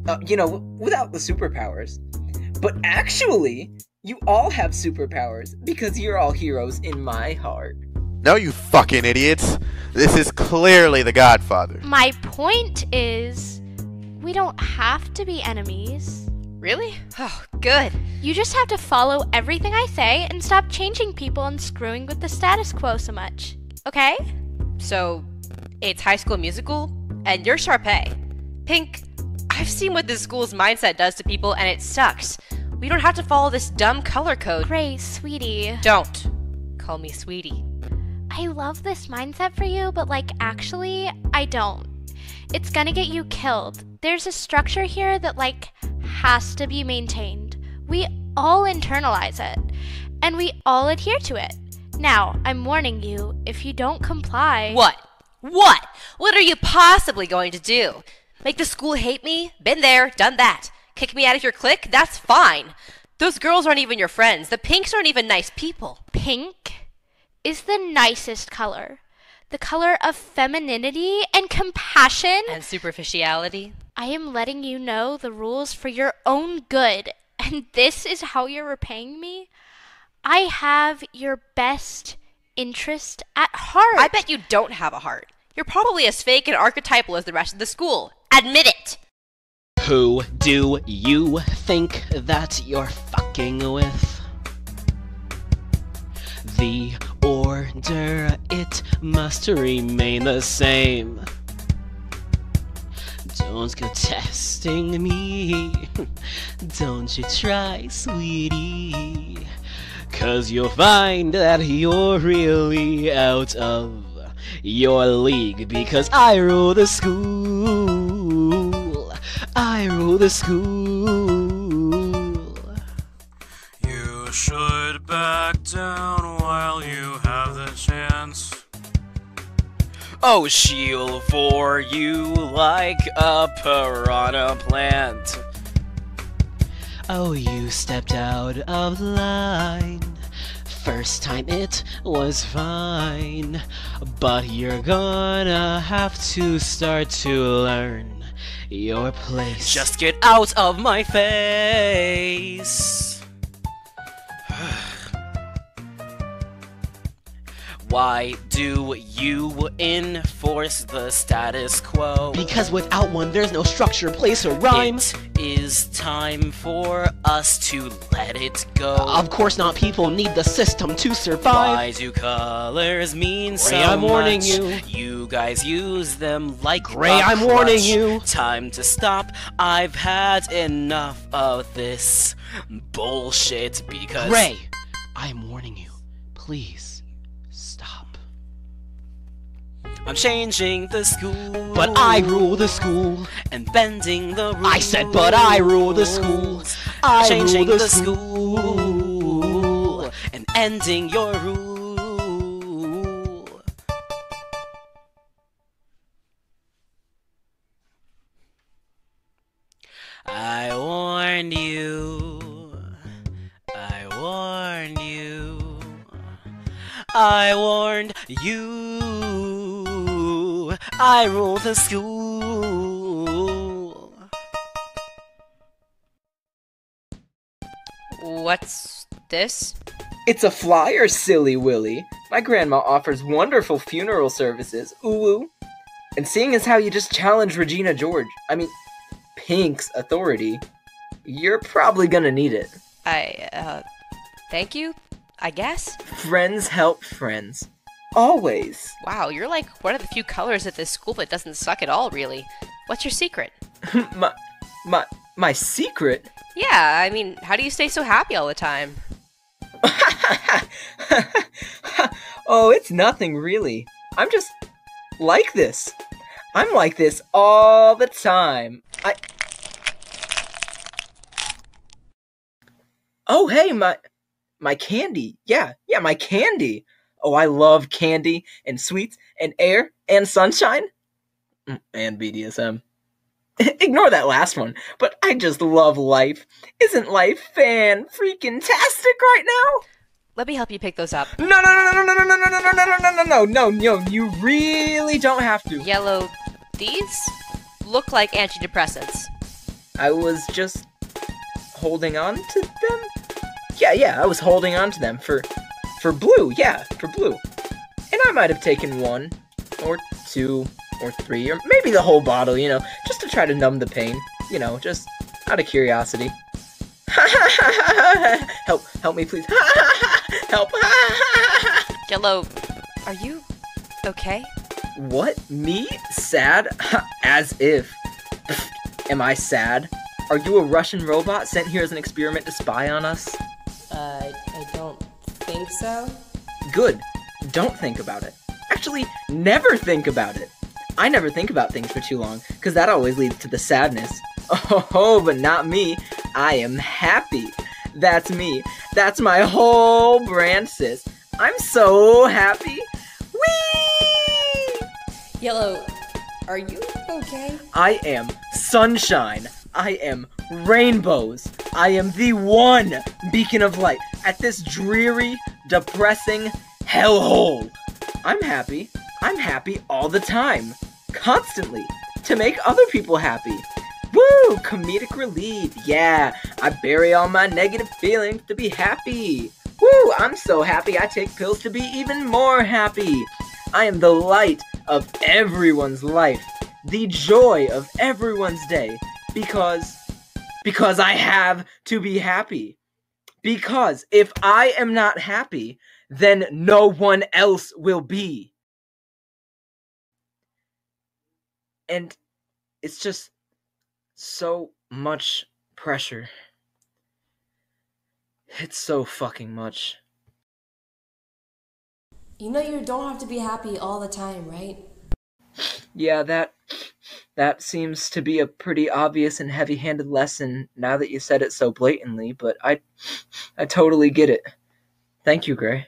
Uh, you know, without the superpowers. But actually, you all have superpowers because you're all heroes in my heart. No, you fucking idiots. This is clearly The Godfather. My point is, we don't have to be enemies. Really? Oh, good. You just have to follow everything I say and stop changing people and screwing with the status quo so much. Okay? So, it's High School Musical, and you're Sharpay. Pink, I've seen what this school's mindset does to people, and it sucks. We don't have to follow this dumb color code. Grace, sweetie. Don't call me sweetie. I love this mindset for you, but like, actually, I don't. It's gonna get you killed. There's a structure here that, like, has to be maintained. We all internalize it, and we all adhere to it. Now, I'm warning you, if you don't comply. What? What? What are you possibly going to do? Make the school hate me? Been there, done that. Kick me out of your clique? That's fine. Those girls aren't even your friends. The pinks aren't even nice people. Pink is the nicest color. The color of femininity and compassion. And superficiality. I am letting you know the rules for your own good, and this is how you're repaying me? I have your best interest at heart. I bet you don't have a heart. You're probably as fake and archetypal as the rest of the school. Admit it! Who do you think that you're fucking with? The order, it must remain the same. Don't go testing me. Don't you try, sweetie. Cause you'll find that you're really out of your league because I rule the school. I rule the school. You should back down while you have the chance. Oh, she'll for you like a piranha plant. Oh, you stepped out of line. First time it was fine, but you're gonna have to start to learn your place. Just get out of my face. Why do you enforce the status quo? Because without one, there's no structure, place, or rhyme. It is time for us to let it go. Of course not. People need the system to survive. Why do colors mean Gray, so I'm warning you. You guys use them like Gray, I'm warning you. Time to stop. I've had enough of this bullshit because. Gray, I'm warning you. Please. I'm changing the school. But I rule the school. And bending the rules. I said, but I rule the school. I changing rule the, the school. And ending your rule. I warned you. I warned you. I warned you. I rule the school. What's this? It's a flyer, silly Willy. My grandma offers wonderful funeral services. Ooh woo. And seeing as how you just challenged Regina George, I mean, Pink's authority, you're probably gonna need it. I, uh, thank you, I guess? Friends help friends. Always. Wow, you're like one of the few colors at this school that doesn't suck at all, really. What's your secret? my, my, my secret? Yeah, I mean, how do you stay so happy all the time? oh, it's nothing really. I'm just like this. I'm like this all the time. I. Oh, hey, my. My candy. Yeah, yeah, my candy. Oh, I love candy and sweets and air and sunshine. Mm, And BDSM. Ignore that last one, but I just love life. Isn't life fan freaking tastic right now? Let me help you pick those up. No, no, no, no, no, no, no, no, no, no, no, no, no, no, no, you really don't have to. Yellow, these look like antidepressants. I was just holding on to them. Yeah, yeah, I was holding on to them for, for blue. Yeah, for blue. And I might have taken one, or two, or three, or maybe the whole bottle. You know, just to try to numb the pain. You know, just out of curiosity. help, help me, please. help. Yellow, are you okay? What? Me? Sad? As if. Am I sad? Are you a Russian robot sent here as an experiment to spy on us? Uh, I don't think so. Good. Don't think about it. Actually, never think about it. I never think about things for too long, because that always leads to the sadness. Oh, but not me. I am happy. That's me. That's my whole brand, sis. I'm so happy. Whee! Yellow, are you okay? I am sunshine. I am rainbows. I am the one beacon of light at this dreary, depressing hellhole. I'm happy. I'm happy all the time. Constantly. To make other people happy. Woo! Comedic relief. Yeah, I bury all my negative feelings to be happy. Woo! I'm so happy I take pills to be even more happy. I am the light of everyone's life, the joy of everyone's day, because because I have to be happy. Because if I am not happy, then no one else will be. And it's just so much pressure. It's so fucking much. You know you don't have to be happy all the time, right? Yeah, that that seems to be a pretty obvious and heavy-handed lesson now that you said it so blatantly, but I I totally get it. Thank you, Gray.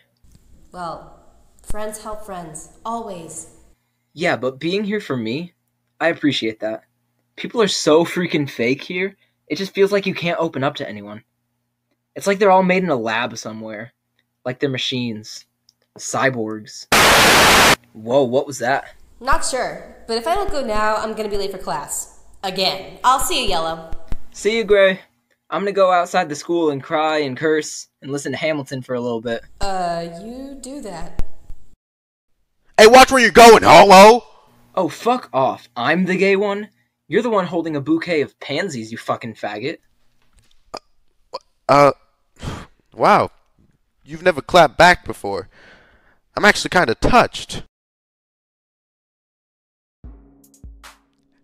Well, friends help friends, always. Yeah, but being here for me, I appreciate that. People are so freaking fake here. It just feels like you can't open up to anyone. It's like they're all made in a lab somewhere. Like they're machines. Cyborgs. Whoa, what was that? Not sure, but if I don't go now, I'm gonna be late for class. Again. I'll see you, Yellow. See you, Gray. I'm gonna go outside the school and cry and curse and listen to Hamilton for a little bit. Uh, you do that. Hey, watch where you're going, hello! Oh, fuck off. I'm the gay one? You're the one holding a bouquet of pansies, you fucking faggot. Uh, wow. You've never clapped back before. I'm actually kind of touched.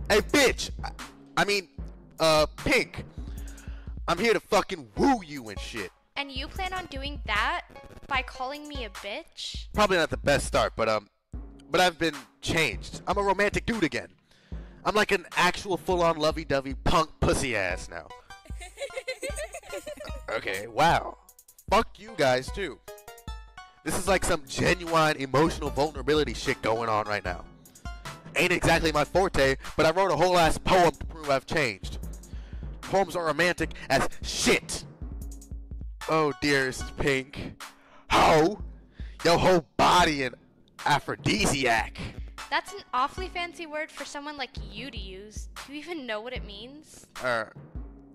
Hey, bitch! I, I mean, uh, Pink. I'm here to fucking woo you and shit. And you plan on doing that by calling me a bitch? Probably not the best start, but, um, but I've been changed. I'm a romantic dude again. I'm like an actual full-on lovey-dovey punk pussy ass now. okay, wow. Fuck you guys too. This is like some genuine emotional vulnerability shit going on right now. Ain't exactly my forte, but I wrote a whole ass poem to prove I've changed. Poems are romantic as shit. Oh, dearest Pink. Ho! Your whole body an aphrodisiac. That's an awfully fancy word for someone like you to use. Do you even know what it means? Er,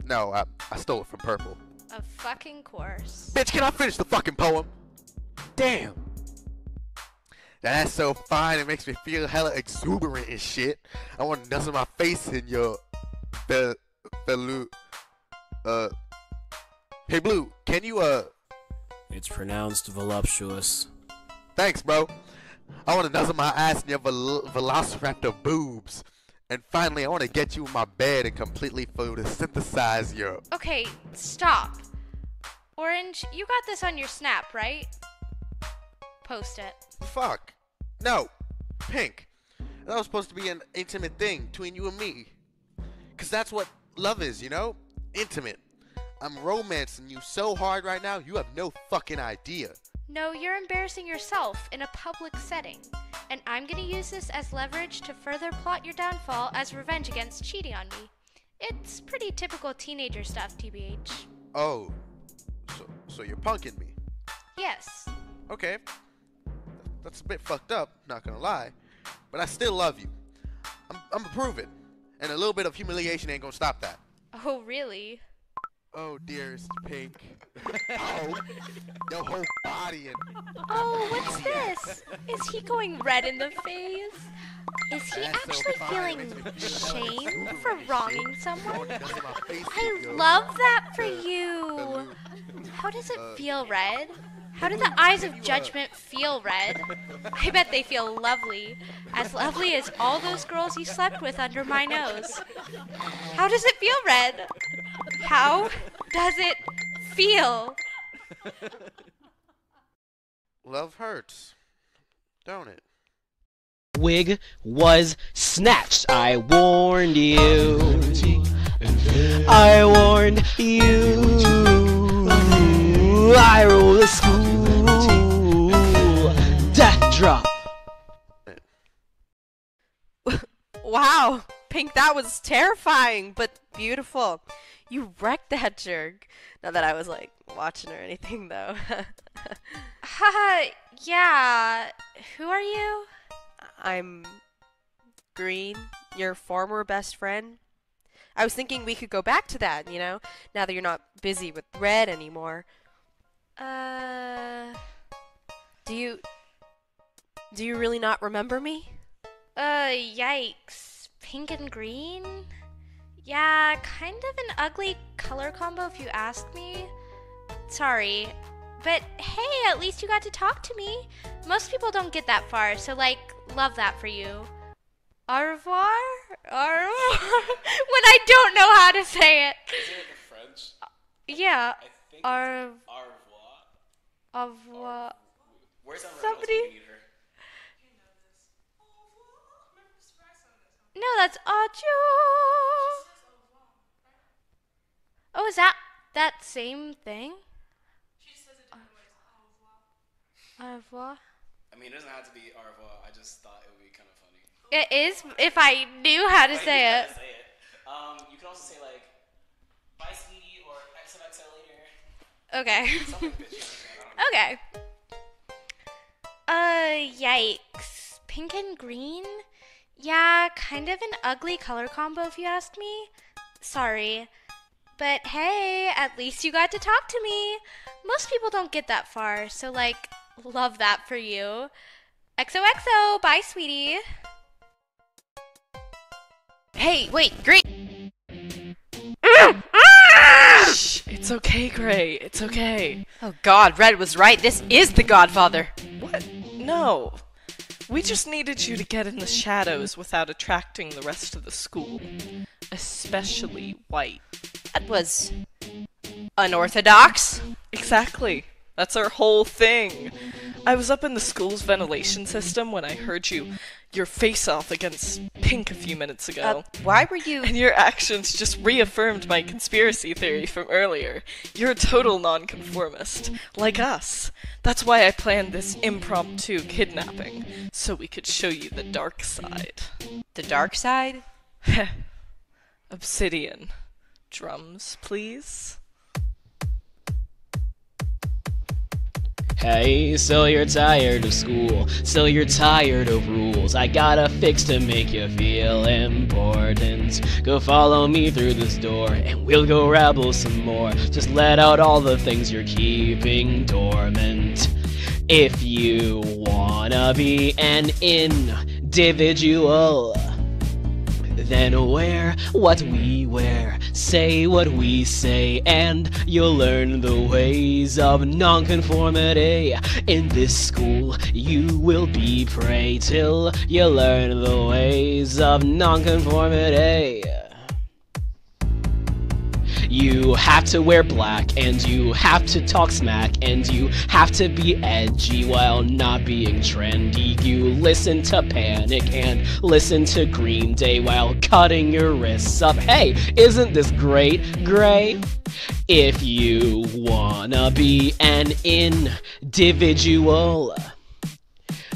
no, I, I stole it from Purple. Of fucking course. Bitch, can I finish the fucking poem? Damn. That's so fine. It makes me feel hella exuberant and shit. I want to nuzzle my face in your the the uh. Hey, Blue, can you uh? It's pronounced voluptuous. Thanks, bro. I want to nuzzle my ass in your vel- velociraptor boobs. And finally, I want to get you in my bed and completely photosynthesize your. Okay, stop. Orange, you got this on your snap, right? Post it. Fuck. No. Pink. That was supposed to be an intimate thing between you and me. Cause that's what love is, you know? Intimate. I'm romancing you so hard right now, you have no fucking idea. No, you're embarrassing yourself in a public setting. And I'm gonna use this as leverage to further plot your downfall as revenge against cheating on me. It's pretty typical teenager stuff, TBH. Oh, so so you're punking me? Yes. Okay, that's a bit fucked up, not gonna lie, but I still love you. I'm I'm gonna prove it, and a little bit of humiliation ain't gonna stop that. Oh, really? Oh, dearest Pink. oh, your whole body and. Oh, what's this? Is he going red in the face? Is he That's actually fine. feeling shame for wronging someone? I love that for you. How does it feel, Red? How do the eyes of judgment feel, Red? I bet they feel lovely. As lovely as all those girls you slept with under my nose. How does it feel, Red? How does it feel? Love hurts, don't it? Wig was snatched. I warned you. I warned you. I rule the school. Death drop. Wow, Pink, that was terrifying, but beautiful. You wrecked that jerk. Not that I was like watching or anything though. Haha, yeah. Who are you? I'm Green, your former best friend. I was thinking we could go back to that, you know, now that you're not busy with Red anymore. Uh. Do you. Do you really not remember me? Uh, yikes. Pink and green? Yeah, kind of an ugly color combo if you ask me. Sorry. But hey, at least you got to talk to me. Most people don't get that far, so like, love that for you. Au revoir? Au revoir? when I don't know how to say it. Is it in French? Yeah. I think Au it's au revoir. au revoir. Where's everyone Somebody- else? We need her. No, that's adieu. Oh, is that that same thing? Au revoir. I mean, it doesn't have to be au revoir. I just thought it would be kind of funny. It is if I knew how to Like, you say gotta it. say it. Um, you can also say like, bye, sweetie, or XOXO later. Okay. Something bitchy like that, I don't know. okay. Uh, yikes. Pink and green? Yeah, kind of an ugly color combo if you ask me. Sorry. But hey, at least you got to talk to me. Most people don't get that far, so like, love that for you. XOXO, bye, sweetie. Hey, wait, Green! It's okay, Gray. It's okay. Oh god, Red was right. This is the Godfather. What? No. We just needed you to get in the shadows without attracting the rest of the school. Especially white. That was unorthodox. Exactly. That's our whole thing. I was up in the school's ventilation system when I heard you your face off against Pink a few minutes ago. Uh, why were you And your actions just reaffirmed my conspiracy theory from earlier. You're a total nonconformist, like us. That's why I planned this impromptu kidnapping, so we could show you the dark side. The dark side? Obsidian. Drums, please. Hey, so you're tired of school, so you're tired of rules. I got a fix to make you feel important. Go follow me through this door, and we'll go rabble some more. Just let out all the things you're keeping dormant. If you wanna be an individual, then wear what we wear, say what we say, and you'll learn the ways of nonconformity. In this school, you will be prey till you learn the ways of nonconformity. You have to wear black, and you have to talk smack, and you have to be edgy while not being trendy. You listen to Panic and listen to Green Day while cutting your wrists up. Hey, isn't this great, Gray? If you wanna be an individual,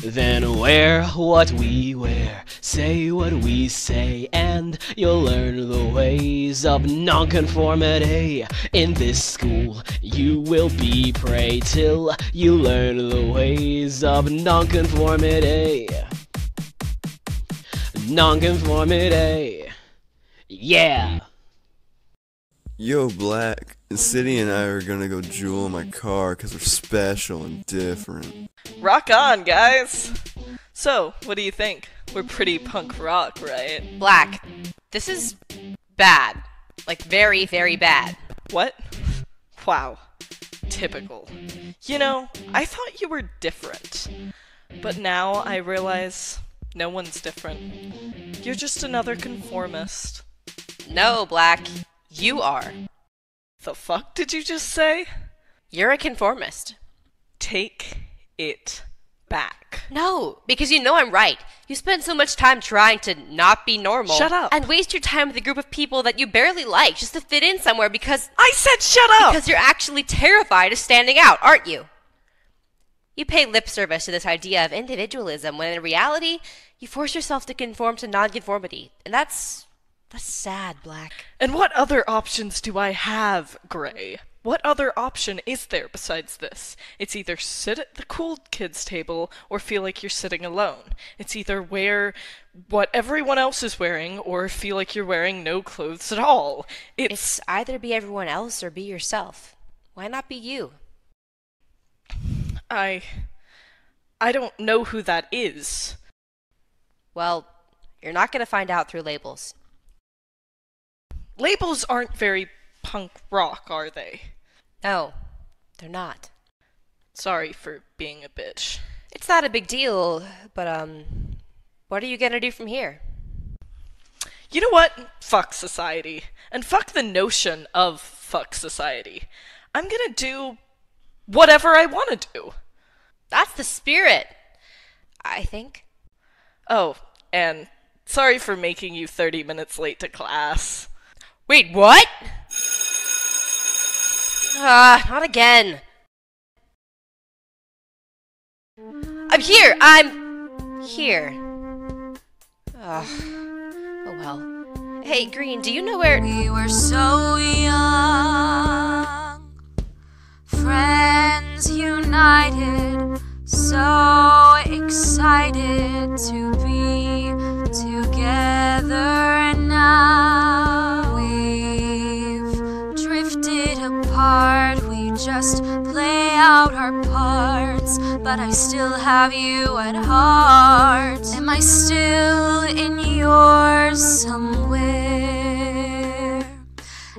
then wear what we wear, say what we say, and you'll learn the ways of nonconformity. In this school, you will be prey till you learn the ways of nonconformity. Nonconformity. Yeah. Yo, Black, City and I are gonna go jewel in my car because we're special and different. Rock on, guys! So, what do you think? We're pretty punk rock, right? Black, this is bad. Like, very, very bad. What? Wow. Typical. You know, I thought you were different. But now I realize no one's different. You're just another conformist. No, Black, you are. The fuck did you just say? You're a conformist. Take it back. No, because you know I'm right. You spend so much time trying to not be normal. Shut up. And waste your time with a group of people that you barely like just to fit in somewhere because. I said shut up! Because you're actually terrified of standing out, aren't you? You pay lip service to this idea of individualism when in reality, you force yourself to conform to nonconformity. And that's. That's sad, Black. And what other options do I have, Gray? What other option is there besides this? It's either sit at the cool kids table or feel like you're sitting alone. It's either wear what everyone else is wearing or feel like you're wearing no clothes at all. It's, It's either be everyone else or be yourself. Why not be you? I I don't know who that is. Well, you're not going to find out through labels. Labels aren't very punk rock, are they? No, they're not. Sorry for being a bitch. It's not a big deal, but, um, what are you going to do from here? You know what? Fuck society. And fuck the notion of fuck society. I'm gonna do whatever I want to do. That's the spirit, I think. Oh, and sorry for making you 30 minutes late to class. Wait, what? Ah, not again. I'm here! I'm here. Ugh. Oh well. Hey, Green, do you know where. We were so young, friends united, so excited to be together, now just play out our parts, but I still have you at heart. Am I still in yours somewhere?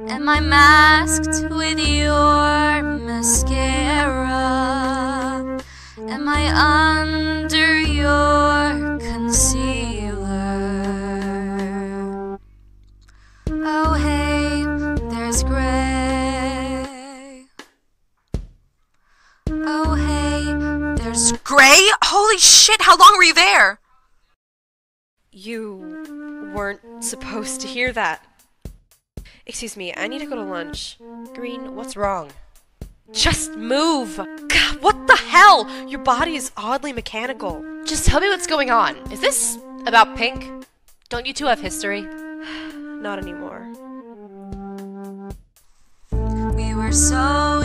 Am I masked with your mascara? Am I under your Gray? Holy shit, how long were you there? You weren't supposed to hear that. Excuse me, I need to go to lunch. Green, what's wrong? Just move! God, what the hell? Your body is oddly mechanical. Just tell me what's going on. Is this about Pink? Don't you two have history? Not anymore. We were so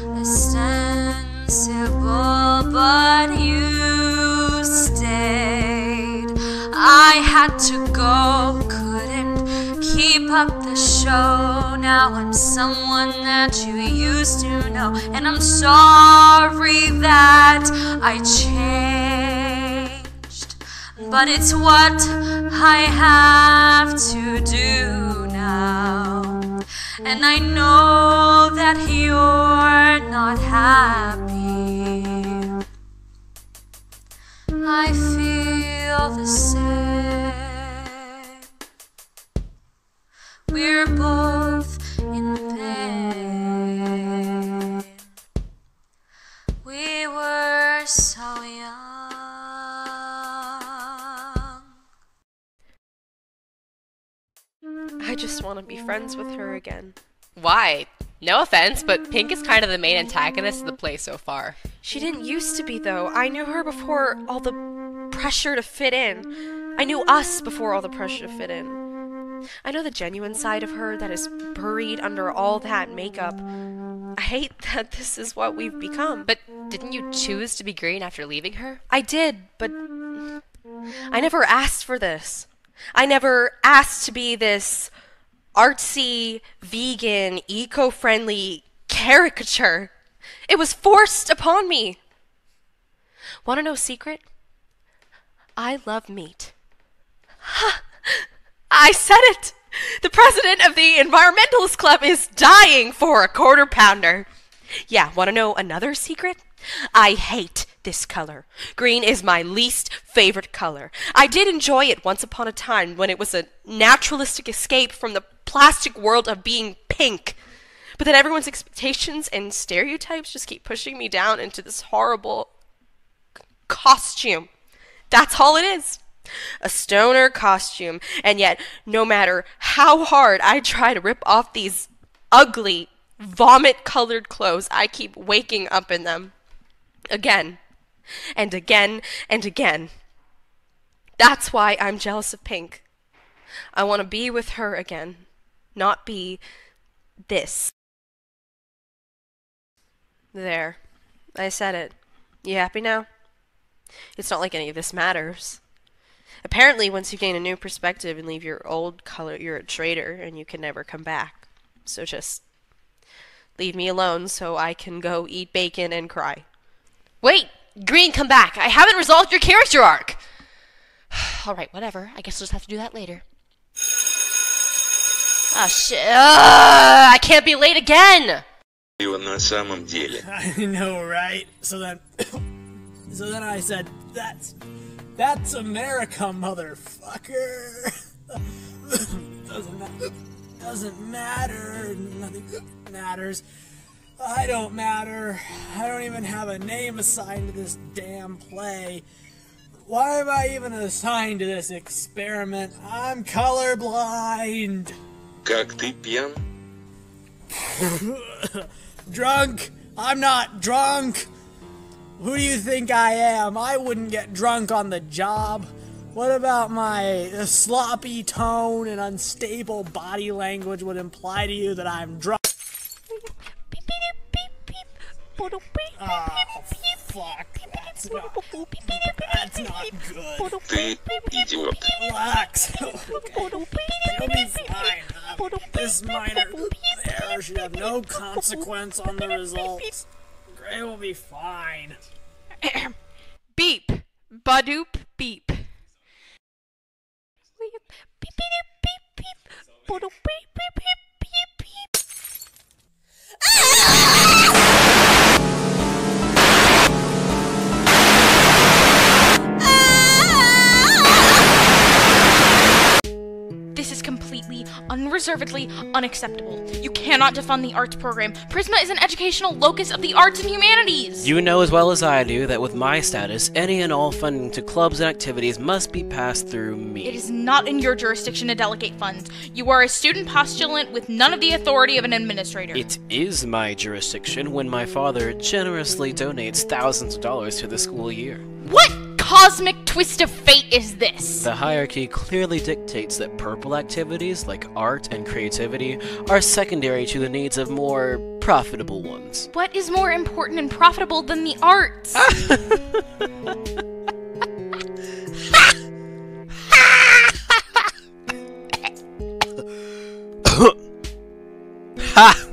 ostensible, but you stayed. I had to go, couldn't keep up the show. Now I'm someone that you used to know, and I'm sorry that I changed. But it's what I have to do. And I know that you're not happy. I feel the same. We're both in pain. We were so young. Just want to be friends with her again. Why? No offense, but Pink is kind of the main antagonist of the play so far. She didn't used to be, though. I knew her before all the pressure to fit in. I knew us before all the pressure to fit in. I know the genuine side of her that is buried under all that makeup. I hate that this is what we've become. But didn't you choose to be green after leaving her? I did, but I never asked for this. I never asked to be this artsy, vegan, eco friendly caricature. It was forced upon me. Want to know a secret? I love meat. I said it! The president of the Environmentalist Club is dying for a quarter pounder. Yeah, want to know another secret? I hate this color. Green is my least favorite color. I did enjoy it once upon a time when it was a naturalistic escape from the plastic world of being pink. But then everyone's expectations and stereotypes just keep pushing me down into this horrible costume. That's all it is. A stoner costume. And yet, no matter how hard I try to rip off these ugly, vomit colored clothes, I keep waking up in them. Again. And again and again. That's why I'm jealous of Pink. I want to be with her again, not be this. There. I said it. You happy now? It's not like any of this matters. Apparently, once you gain a new perspective and leave your old color, you're a traitor and you can never come back. So just leave me alone so I can go eat bacon and cry. Wait! Green, come back! I haven't resolved your character arc! Alright, whatever. I guess we'll just have to do that later. Ah, shit. Ugh, I can't be late again! Его на самом деле. I know, right? So then, so then I said, "That's that's America, motherfucker." doesn't matter. Doesn't matter. Nothing matters. I don't matter. I don't even have a name assigned to this damn play. Why am I even assigned to this experiment? I'm colorblind. Как ты пьян? drunk? I'm not drunk. Who do you think I am? I wouldn't get drunk on the job. What about my sloppy tone and unstable body language would imply to you that I'm drunk? Oh, fuck. That's not, that's not good. Idiot. Relax. Okay. You'll be fine. Uh, this minor error should have no consequence on the results. Gray will be fine. beep. Badoop beep. Beep, beep, beep, beep, beep. Badoop beep, beep, beep, beep, beep. Ah! Unreservedly unacceptable. You cannot defund the arts program. Prisma is an educational locus of the arts and humanities. You know as well as I do that with my status, any and all funding to clubs and activities must be passed through me. It is not in your jurisdiction to delegate funds. You are a student postulant with none of the authority of an administrator. It is my jurisdiction when my father generously donates thousands of dollars to the school year. What cosmic twist of fate is this? The hierarchy clearly dictates that purple activities like art and creativity are secondary to the needs of more profitable ones. What is more important and profitable than the arts? ha!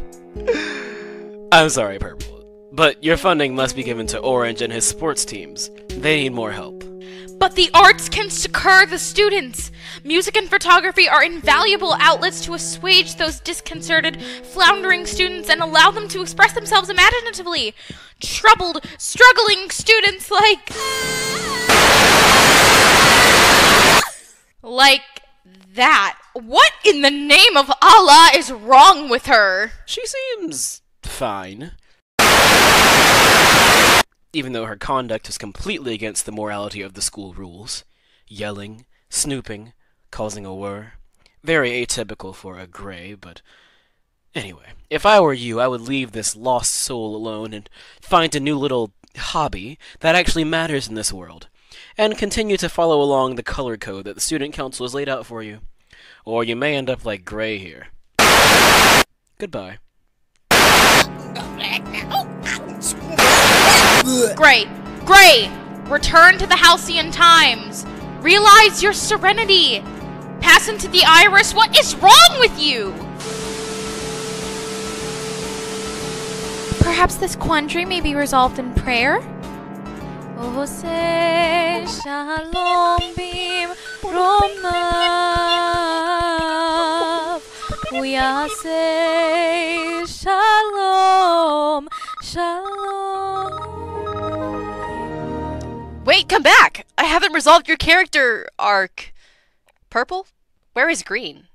I'm sorry, Purple. But your funding must be given to Orange and his sports teams. They need more help. But the arts can secure the students. Music and photography are invaluable outlets to assuage those disconcerted, floundering students and allow them to express themselves imaginatively. Troubled, struggling students like. Like that. What in the name of Allah is wrong with her? She seems fine. Even though her conduct is completely against the morality of the school rules. Yelling, snooping, causing a whir. Very atypical for a Gray, but anyway, if I were you, I would leave this lost soul alone and find a new little hobby that actually matters in this world, and continue to follow along the color code that the student council has laid out for you. Or you may end up like Gray here. Goodbye. Gray, Gray, return to the halcyon times. Realize your serenity. Pass into the iris. What is wrong with you? Perhaps this quandary may be resolved in prayer? Oh, say shalom bim romav. We are say shalom, shalom. Wait, come back! I haven't resolved your character arc. Purple? Where is green?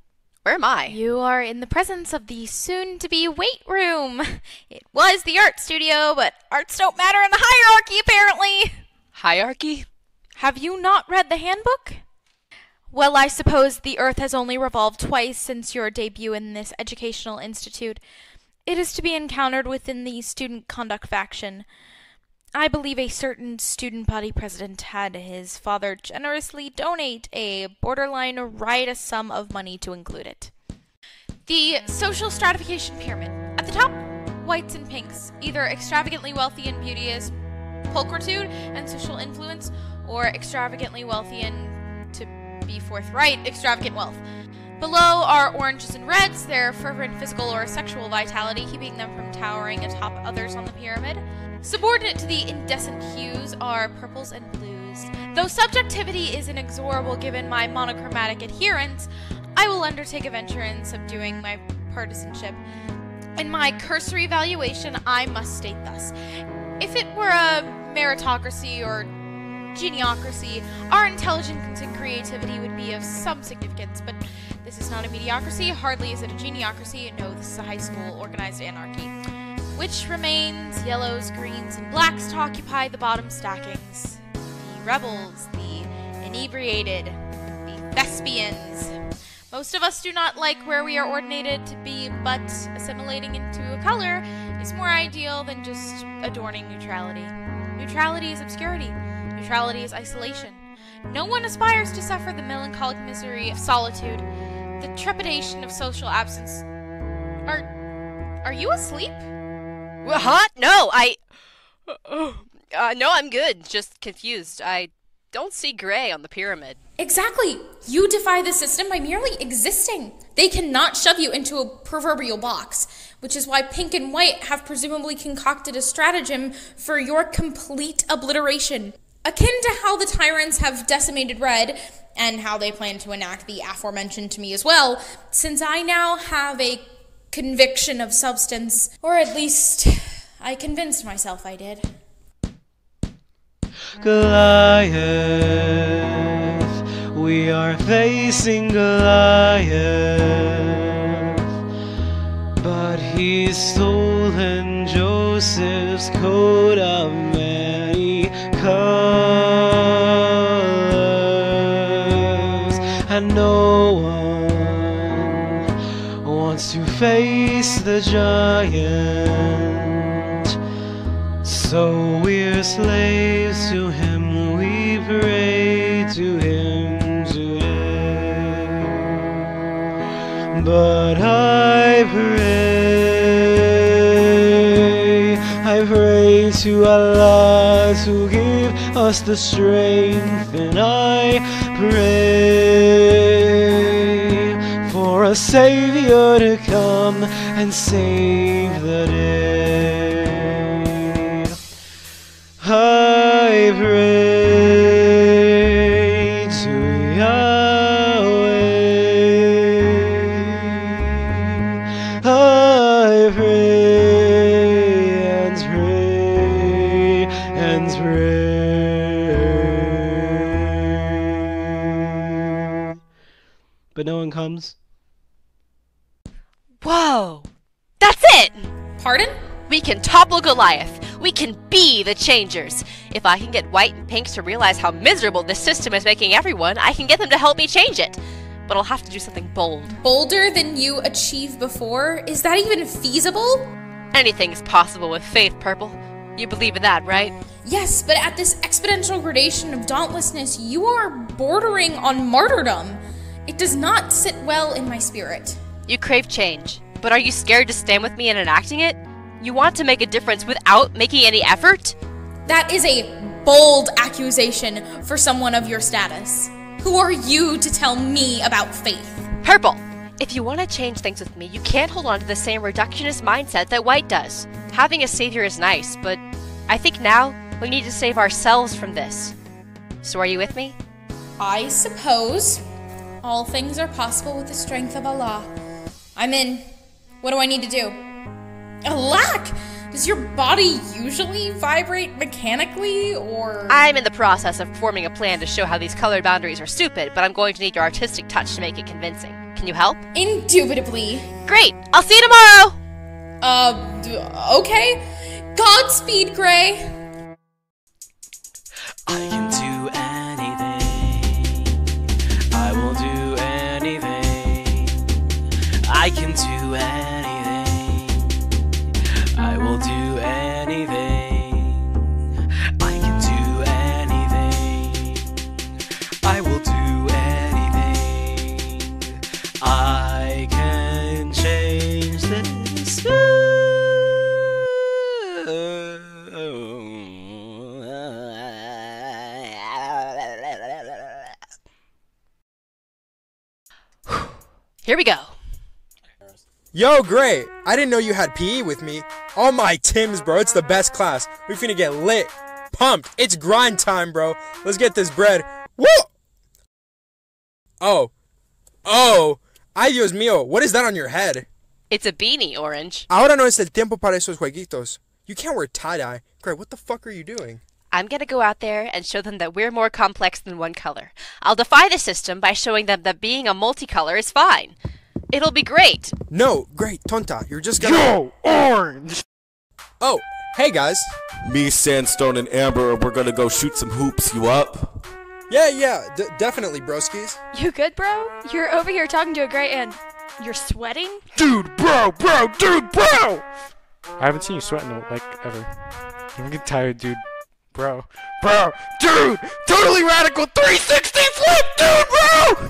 Where am I? You are in the presence of the soon to be weight room. It was the art studio, but arts don't matter in the hierarchy, apparently. Hierarchy? Have you not read the handbook? Well, I suppose the Earth has only revolved twice since your debut in this educational institute. It is to be encountered within the student conduct faction. I believe a certain student body president had his father generously donate a borderline riotous sum of money to include it. The social stratification pyramid. At the top, whites and pinks, either extravagantly wealthy and beauteous pulchritude and social influence, or extravagantly wealthy and, to be forthright, extravagant wealth. Below are oranges and reds, their fervent physical or sexual vitality keeping them from towering atop others on the pyramid. Subordinate to the indecent hues are purples and blues. Though subjectivity is inexorable given my monochromatic adherence, I will undertake a venture in subduing my partisanship. In my cursory evaluation, I must state thus. If it were a meritocracy or geniocracy, our intelligence and creativity would be of some significance, but this is not a meritocracy, hardly is it a geniocracy. No, this is a high school organized anarchy. Which remains yellows, greens, and blacks to occupy the bottom stackings. The rebels, the inebriated, the thespians. Most of us do not like where we are ordinated to be, but assimilating into a color is more ideal than just adorning neutrality. Neutrality is obscurity. Neutrality is isolation. No one aspires to suffer the melancholic misery of solitude, the trepidation of social absence. Are are you asleep? Huh? No, I. Uh, no, I'm good. Just confused. I don't see gray on the pyramid. Exactly. You defy the system by merely existing. They cannot shove you into a proverbial box, which is why Pink and White have presumably concocted a stratagem for your complete obliteration. Akin to how the tyrants have decimated Red, and how they plan to enact the aforementioned to me as well, since I now have a conviction of substance, or at least I convinced myself I did. Goliath, we are facing Goliath, but he's stolen Joseph's coat of many colors, face the giant. So we're slaves to him, we pray to him today. But I pray, I pray to Allah to give us the strength, and I pray for a Savior to come and save the day. Can topple Goliath. We can be the changers. If I can get White and Pink to realize how miserable this system is making everyone, I can get them to help me change it. But I'll have to do something bold. Bolder than you achieved before? Is that even feasible? Anything is possible with faith, Purple. You believe in that, right? Yes, but at this exponential gradation of dauntlessness, you are bordering on martyrdom. It does not sit well in my spirit. You crave change, but are you scared to stand with me in enacting it? You want to make a difference without making any effort? That is a bold accusation for someone of your status. Who are you to tell me about faith? Purple! If you want to change things with me, you can't hold on to the same reductionist mindset that White does. Having a savior is nice, but I think now we need to save ourselves from this. So are you with me? I suppose. All things are possible with the strength of Allah. I'm in. What do I need to do? Alack! Does your body usually vibrate mechanically, or. I'm in the process of forming a plan to show how these colored boundaries are stupid, but I'm going to need your artistic touch to make it convincing. Can you help? Indubitably. Great! I'll see you tomorrow! Uh, okay. Godspeed, Gray. I Yo, Gray! I didn't know you had PE with me. All my Tims, bro. It's the best class. We finna get lit, pumped. It's grind time, bro. Let's get this bread. Woo! Oh, oh, ay Dios mío! What is that on your head? It's a beanie, Orange. Ahora no es el tiempo para esos jueguitos. You can't wear tie dye. Great. What the fuck are you doing? I'm gonna go out there and show them that we're more complex than one color. I'll defy the system by showing them that being a multicolor is fine. It'll be great. No, Gray, tonta. You're just gonna. Yo, Orange! Oh, hey guys. Me, Sandstone, and Amber, we're gonna go shoot some hoops. You up? Yeah, yeah, d- definitely, broskies. You good, bro? You're over here talking to a gray and you're sweating? Dude, bro, bro, dude, bro! I haven't seen you sweating like ever. I'm getting tired, dude. Bro. Bro. Dude! Totally radical 360 flip, dude, bro!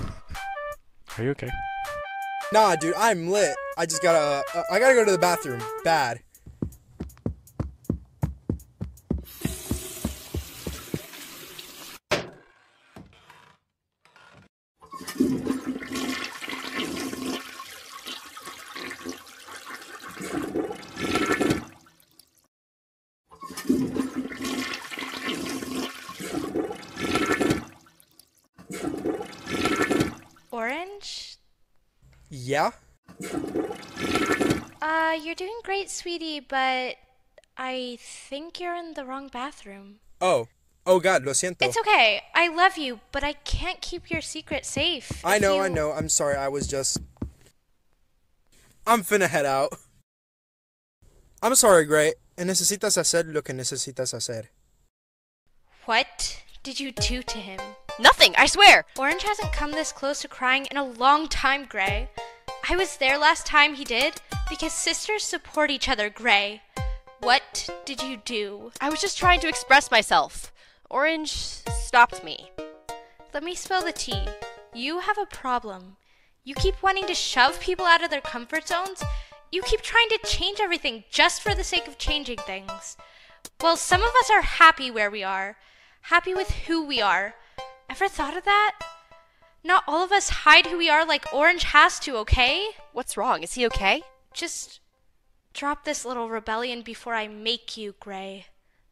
Are you okay? Nah, dude, I'm lit. I just gotta. Uh, I gotta go to the bathroom. Bad. Orange? Yeah? Uh, you're doing great, sweetie, but I think you're in the wrong bathroom. Oh. Oh god, lo siento. It's okay. I love you, but I can't keep your secret safe. I know, you- I know. I'm sorry. I was just. I'm finna head out. I'm sorry, Gray. Necesitas hacer lo que necesitas hacer. What did you do to him? Nothing, I swear. Orange hasn't come this close to crying in a long time, Gray. I was there last time he did because sisters support each other, Gray. What did you do? I was just trying to express myself. Orange stopped me. Let me spill the tea. You have a problem. You keep wanting to shove people out of their comfort zones. You keep trying to change everything just for the sake of changing things. Well, some of us are happy where we are, happy with who we are. Ever thought of that? Not all of us hide who we are like Orange has to, okay? What's wrong? Is he okay? Just drop this little rebellion before I make you, Gray.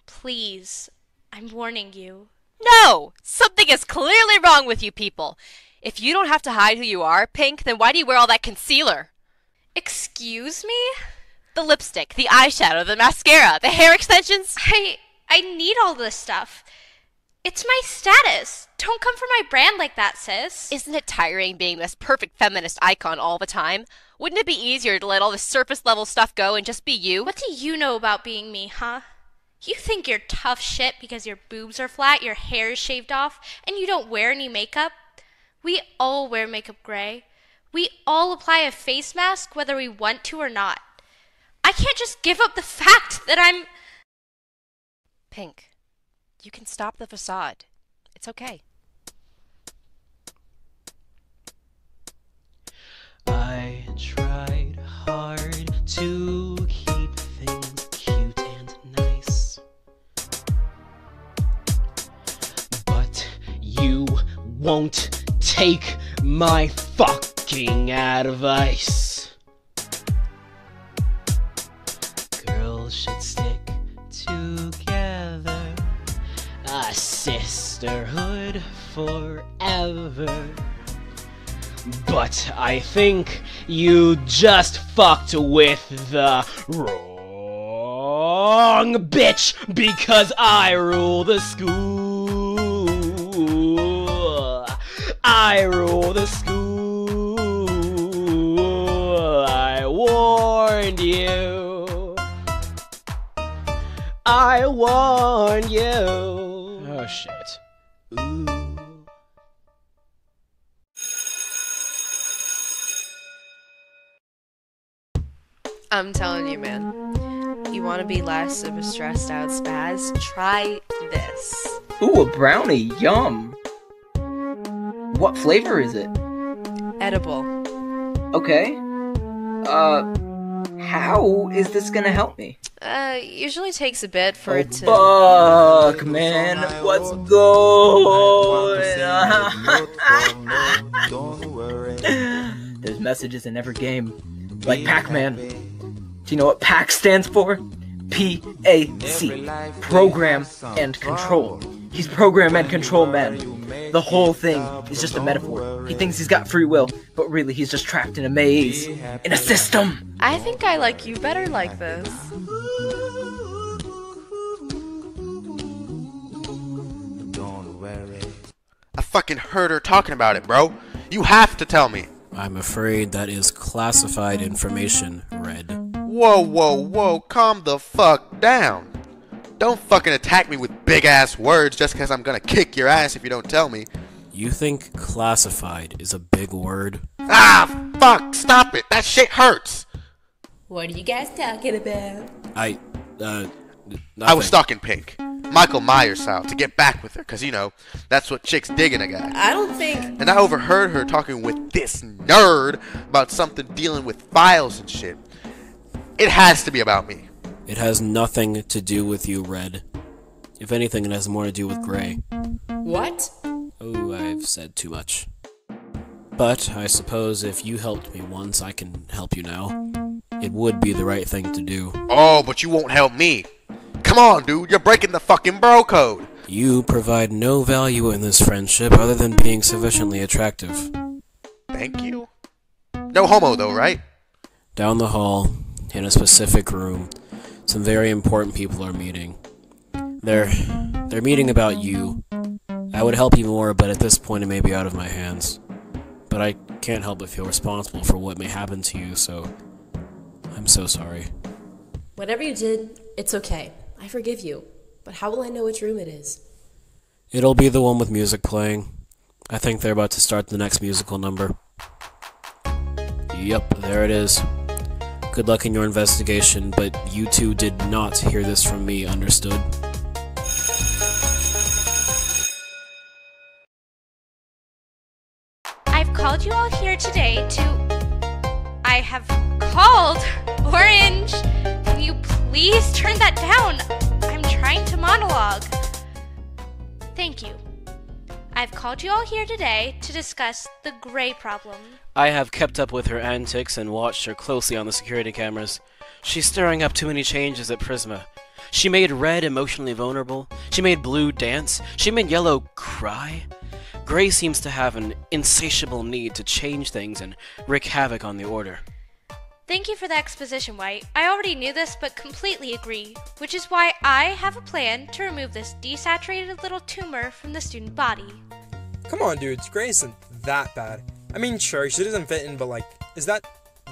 Please. I'm warning you. No! Something is clearly wrong with you people. If you don't have to hide who you are, Pink, then why do you wear all that concealer? Excuse me? The lipstick, the eyeshadow, the mascara, the hair extensions. I I need all this stuff. It's my status. Don't come for my brand like that, sis. Isn't it tiring being this perfect feminist icon all the time? Wouldn't it be easier to let all this surface level stuff go and just be you? What do you know about being me, huh? You think you're tough shit because your boobs are flat, your hair is shaved off, and you don't wear any makeup? We all wear makeup gray. We all apply a face mask whether we want to or not. I can't just give up the fact that I'm. Pink, you can stop the facade. It's okay. I tried hard to keep things cute and nice. But you won't take my fucking advice. Girls should stick together. A sisterhood forever. But I think you just fucked with the wrong bitch because I rule the school. I rule the school. I warned you. I warned you. I'm telling you, man. You want to be less of a stressed out spaz? Try this. Ooh, a brownie. Yum. What flavor is it? Edible. Okay. Uh, how is this gonna help me? Uh, usually takes a bit for it to. Fuck, man. What's going on? There's messages in every game. Like Pac Man. Do you know what PAC stands for? P A C. Program and Control. He's Program and Control Man. The whole thing is just a metaphor. He thinks he's got free will, but really he's just trapped in a maze. In a system! I think I like you better like this. I fucking heard her talking about it, bro. You have to tell me. I'm afraid that is classified information, Red. Whoa, whoa, whoa, calm the fuck down. Don't fucking attack me with big ass words just because I'm gonna kick your ass if you don't tell me. You think classified is a big word? Ah, fuck, stop it. That shit hurts. What are you guys talking about? I, uh, I was stalking Pink. Michael Myers style to get back with her, because, you know, that's what chicks dig in a guy. I don't think. And I overheard her talking with this nerd about something dealing with files and shit. It has to be about me. It has nothing to do with you, Red. If anything, it has more to do with Gray. What? Oh, I've said too much. But I suppose if you helped me once, I can help you now. It would be the right thing to do. Oh, but you won't help me. Come on, dude, you're breaking the fucking bro code. You provide no value in this friendship other than being sufficiently attractive. Thank you. No homo, though, right? Down the hall, in a specific room, some very important people are meeting. They're they're meeting about you. I would help you more, but at this point it may be out of my hands. But I can't help but feel responsible for what may happen to you, so I'm so sorry. Whatever you did, it's okay. I forgive you. But how will I know which room it is? It'll be the one with music playing. I think they're about to start the next musical number. Yep, there it is. Good luck in your investigation, but you two did not hear this from me, understood? I've called you all here today to. I have called Orange. Can you please turn that down? I'm trying to monologue. Thank you. I've called you all here today to discuss the gray problem. I have kept up with her antics and watched her closely on the security cameras. She's stirring up too many changes at Prisma. She made red emotionally vulnerable. She made blue dance. She made yellow cry. Gray seems to have an insatiable need to change things and wreak havoc on the Order. Thank you for the exposition, White. I already knew this, but completely agree, which is why I have a plan to remove this desaturated little tumor from the student body. Come on, dude. Gray isn't that bad. I mean, sure, she doesn't fit in, but like, is that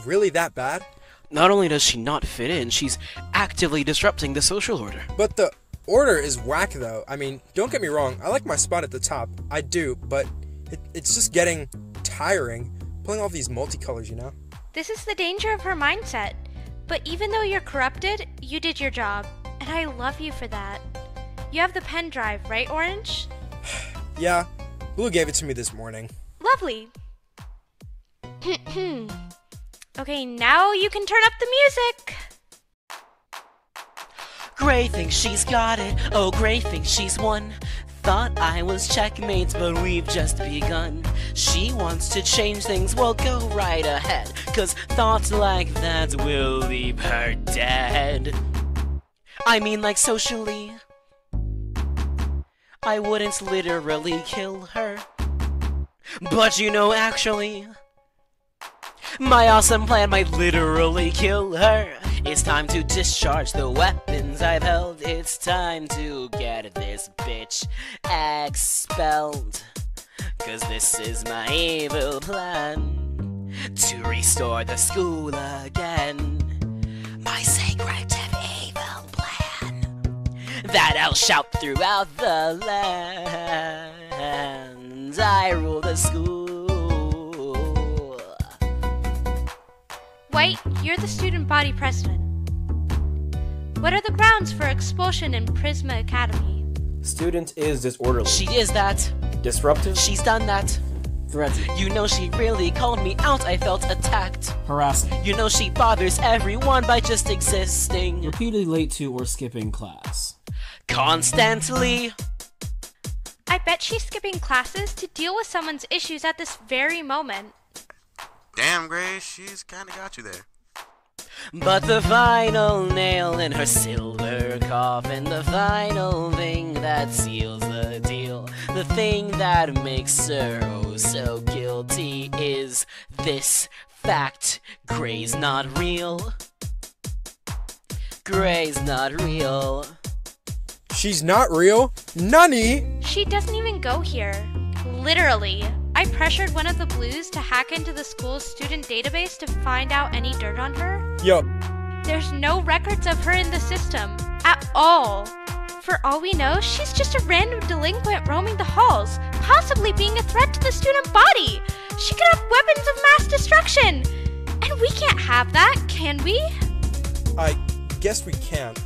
really that bad? Not only does she not fit in, she's actively disrupting the social order. But the order is whack, though. I mean, don't get me wrong, I like my spot at the top. I do, but it, it's just getting tiring pulling off these multicolors, you know? This is the danger of her mindset. But even though you're corrupted, you did your job. And I love you for that. You have the pen drive, right, Orange? Yeah, Blue gave it to me this morning. Lovely. Hmm, hmm. okay, now you can turn up the music. Gray thinks she's got it. Oh, Gray thinks she's won. Thought I was checkmates, but we've just begun. She wants to change things, well, go right ahead. Cause thoughts like that will leave her dead. I mean, like socially. I wouldn't literally kill her. But you know, actually, my awesome plan might literally kill her. It's time to discharge the weapons I've held. It's time to get this bitch expelled. Cause this is my evil plan to restore the school again. My secretive evil plan that I'll shout throughout the land. I rule the school. White, you're the student body president. What are the grounds for expulsion in Prisma Academy? Student is disorderly. She is that. Disruptive. She's done that. Threatening. You know she really called me out, I felt attacked. Harassing. You know she bothers everyone by just existing. Repeatedly late to or skipping class. Constantly. I bet she's skipping classes to deal with someone's issues at this very moment. Damn, Gray, she's kinda got you there. But the final nail in her silver coffin, the final thing that seals the deal, the thing that makes her oh so guilty is this fact Gray's not real. Gray's not real. She's not real? Nunny! She doesn't even go here. Literally. I pressured one of the blues to hack into the school's student database to find out any dirt on her. Yup. There's no records of her in the system. At all. For all we know, she's just a random delinquent roaming the halls, possibly being a threat to the student body. She could have weapons of mass destruction. And we can't have that, can we? I guess we can't.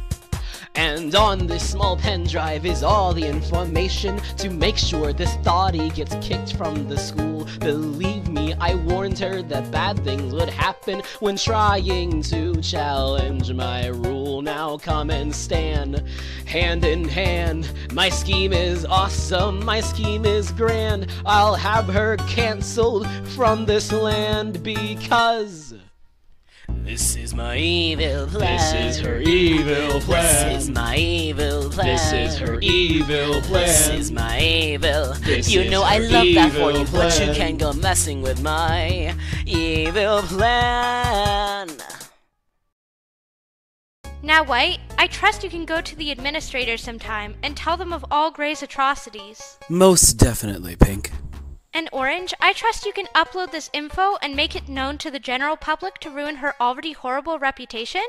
And on this small pen drive is all the information to make sure this thoughty gets kicked from the school. Believe me, I warned her that bad things would happen when trying to challenge my rule. Now come and stand hand in hand. My scheme is awesome, my scheme is grand. I'll have her cancelled from this land because. This is my evil plan. This is her evil plan. This is my evil plan. This is her evil plan. This is my evil. This you is know I love that for you, evil but you can't go messing with my evil plan. Now, White, I trust you can go to the administrator sometime and tell them of all Gray's atrocities. Most definitely, Pink. And Orange, I trust you can upload this info and make it known to the general public to ruin her already horrible reputation?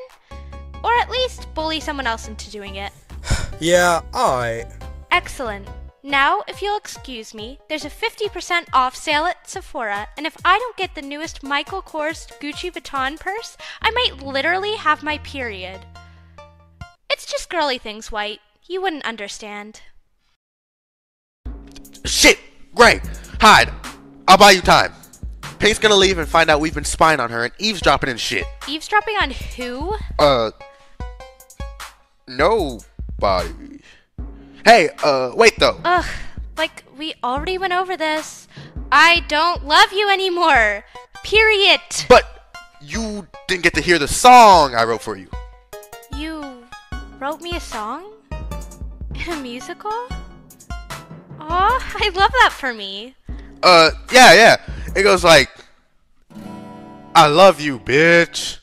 Or at least bully someone else into doing it. Yeah, alright. Excellent. Now, if you'll excuse me, there's a 50% off sale at Sephora, and if I don't get the newest Michael Kors Gucci Vuitton purse, I might literally have my period. It's just girly things, White. You wouldn't understand. Shit! Gray! Hide! I'll buy you time. Pink's gonna leave and find out we've been spying on her and eavesdropping and shit. Eavesdropping on who? Uh. Nobody. Hey, uh, wait though. Ugh, like we already went over this. I don't love you anymore. Period. But you didn't get to hear the song I wrote for you. You wrote me a song? In a musical? Aw, I love that for me. Uh, yeah, yeah. It goes like, I love you, bitch.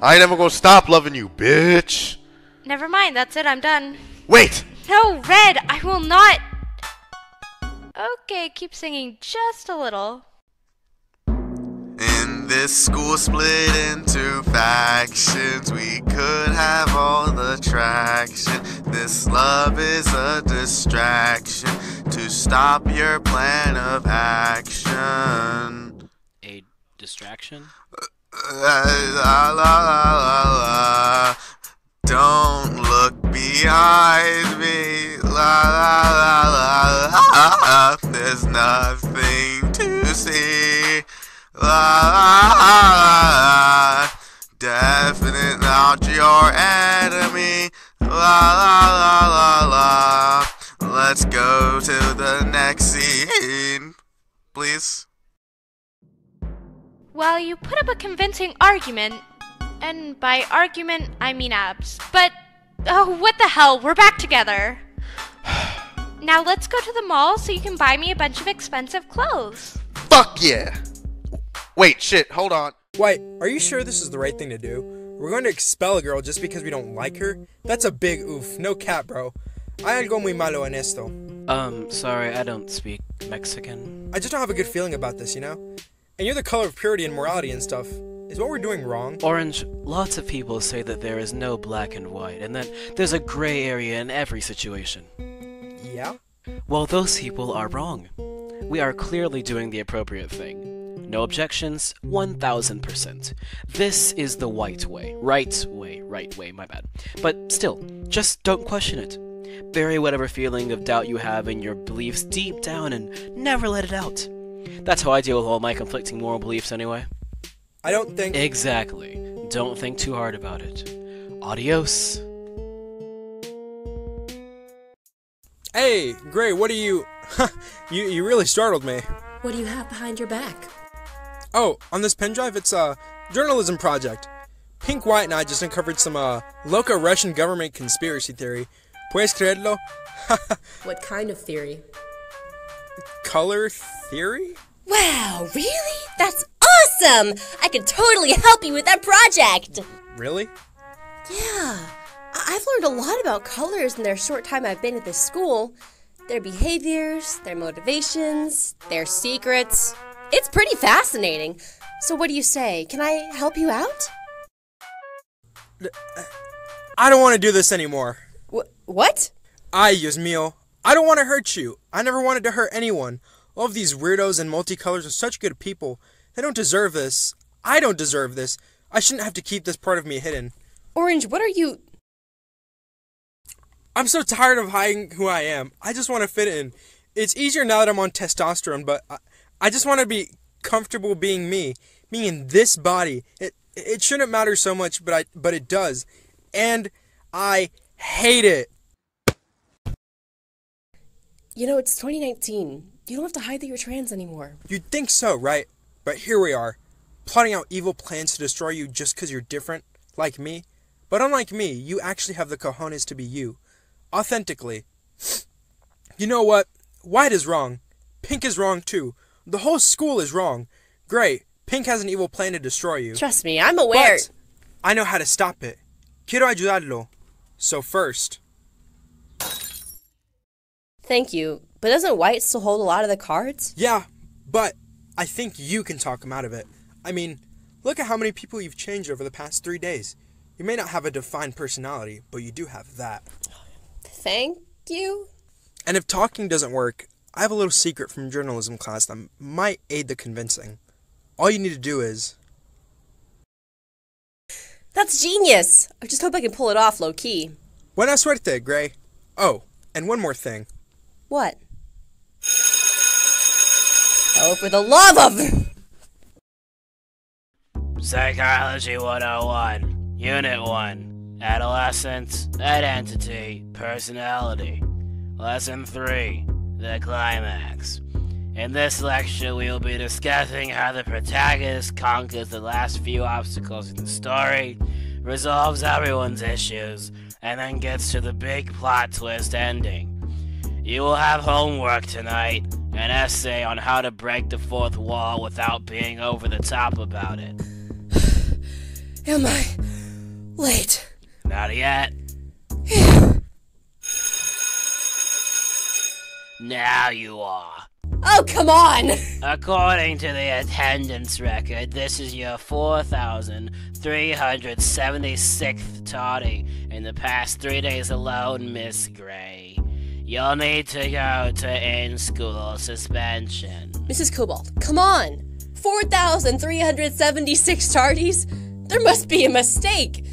I ain't never gonna stop loving you, bitch. Never mind, that's it, I'm done. Wait! No, Red, I will not. Okay, keep singing just a little. This school split into factions, we could have all the traction. This love is a distraction to stop your plan of action. A distraction? La, la, la, la, la. Don't look behind me. La la la la la. There's nothing to see. La la la la. Definite not your enemy. La la la la la. Let's go to the next scene, please. Well, you put up a convincing argument, and by argument, I mean abs. But, oh, what the hell, we're back together. now let's go to the mall so you can buy me a bunch of expensive clothes. Fuck yeah! Wait, shit, hold on. Wait, are you sure this is the right thing to do? We're going to expel a girl just because we don't like her? That's a big oof. No cap, bro. Hay algo muy malo en esto. Um, sorry, I don't speak Mexican. I just don't have a good feeling about this, you know? And you're the color of purity and morality and stuff. Is what we're doing wrong? Orange, lots of people say that there is no black and white, and that there's a gray area in every situation. Yeah? Well, those people are wrong. We are clearly doing the appropriate thing. No objections, 1000%. This is the white way. Right way, right way, my bad. But still, just don't question it. Bury whatever feeling of doubt you have in your beliefs deep down and never let it out. That's how I deal with all my conflicting moral beliefs anyway. I don't think. Exactly. Don't think too hard about it. Adios. Hey, Gray, what are you. you, you really startled me. What do you have behind your back? Oh, on this pen drive, it's a journalism project. Pink White and I just uncovered some uh, local Russian government conspiracy theory. Puedes creerlo? What kind of theory? Color theory? Wow, really? That's awesome! I could totally help you with that project! Really? Yeah, I've learned a lot about colors in their short time I've been at this school. Their behaviors, their motivations, their secrets. It's pretty fascinating. So, what do you say? Can I help you out? I don't want to do this anymore. Wh- what? I, Dios. I don't want to hurt you. I never wanted to hurt anyone. All of these weirdos and multicolors are such good people. They don't deserve this. I don't deserve this. I shouldn't have to keep this part of me hidden. Orange, what are you. I'm so tired of hiding who I am. I just want to fit in. It's easier now that I'm on testosterone, but I, I just want to be comfortable being me, being in this body. It it shouldn't matter so much, but I but it does. And I hate it. You know, it's 2019. You don't have to hide that you're trans anymore. You'd think so, right? But here we are, plotting out evil plans to destroy you just because you're different, like me. But unlike me, you actually have the cojones to be you. Authentically. You know what? White is wrong. Pink is wrong too. The whole school is wrong. Great. Pink has an evil plan to destroy you. Trust me, I'm aware. But I know how to stop it. Quiero ayudarlo. So first, Thank you. But doesn't White still hold a lot of the cards? yeah, but I think you can talk him out of it. I mean, look at how many people you've changed over the past three days. You may not have a defined personality, but you do have that. Thank you. And if talking doesn't work, I have a little secret from journalism class that might aid the convincing. All you need to do is. That's genius. I just hope I can pull it off low key. Buena suerte, Gray. Oh, and one more thing. What? Oh, for the love of. Psychology 101, Unit 1, Adolescence, Identity, Personality. Lesson 3, The Climax. In this lecture, we will be discussing how the protagonist conquers the last few obstacles in the story, resolves everyone's issues, and then gets to the big plot twist ending. You will have homework tonight, an essay on how to break the fourth wall without being over the top about it. Am I late? Not yet. Now you are. Oh, come on! According to the attendance record, this is your 4,376th toddy in the past three days alone, Miss Gray. You'll need to go to in-school suspension. Mrs. Cobalt, come on! 4,376 tardies? There must be a mistake!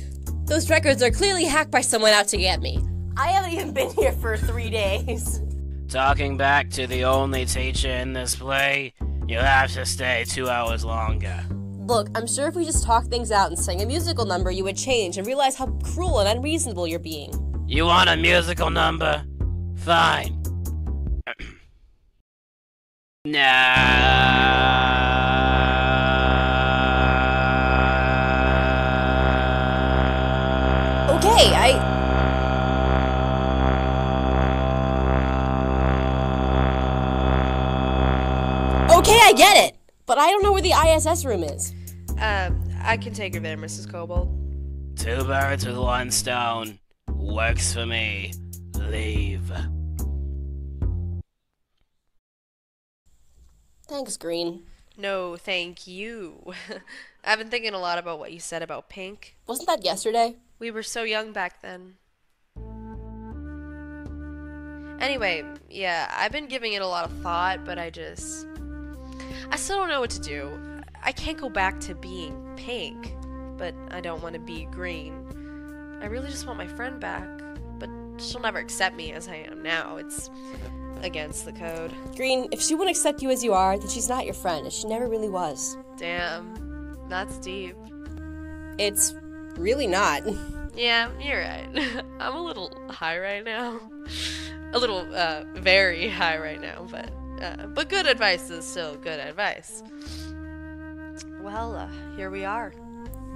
Those records are clearly hacked by someone out to get me. I haven't even been here for three days. Talking back to the only teacher in this play, you'll have to stay two hours longer. Look, I'm sure if we just talked things out and sang a musical number, you would change and realize how cruel and unreasonable you're being. You want a musical number? Fine. Okay, I. Okay, I get it! But I don't know where the ISS room is. Um, I can take her there, Mrs. Cobalt. Two birds with one stone. Works for me. Leave. Thanks, Green. No, thank you. I've been thinking a lot about what you said about pink. Wasn't that yesterday? We were so young back then. Anyway, yeah, I've been giving it a lot of thought, but I just. I still don't know what to do. I can't go back to being pink, but I don't want to be green. I really just want my friend back, but she'll never accept me as I am now. It's against the code. Green, if she won't accept you as you are, then she's not your friend, and she never really was. Damn, that's deep. It's really not. Yeah, you're right. I'm a little high right now. A little, uh, very high right now, but, uh, but good advice is still good advice. Well, uh, here we are.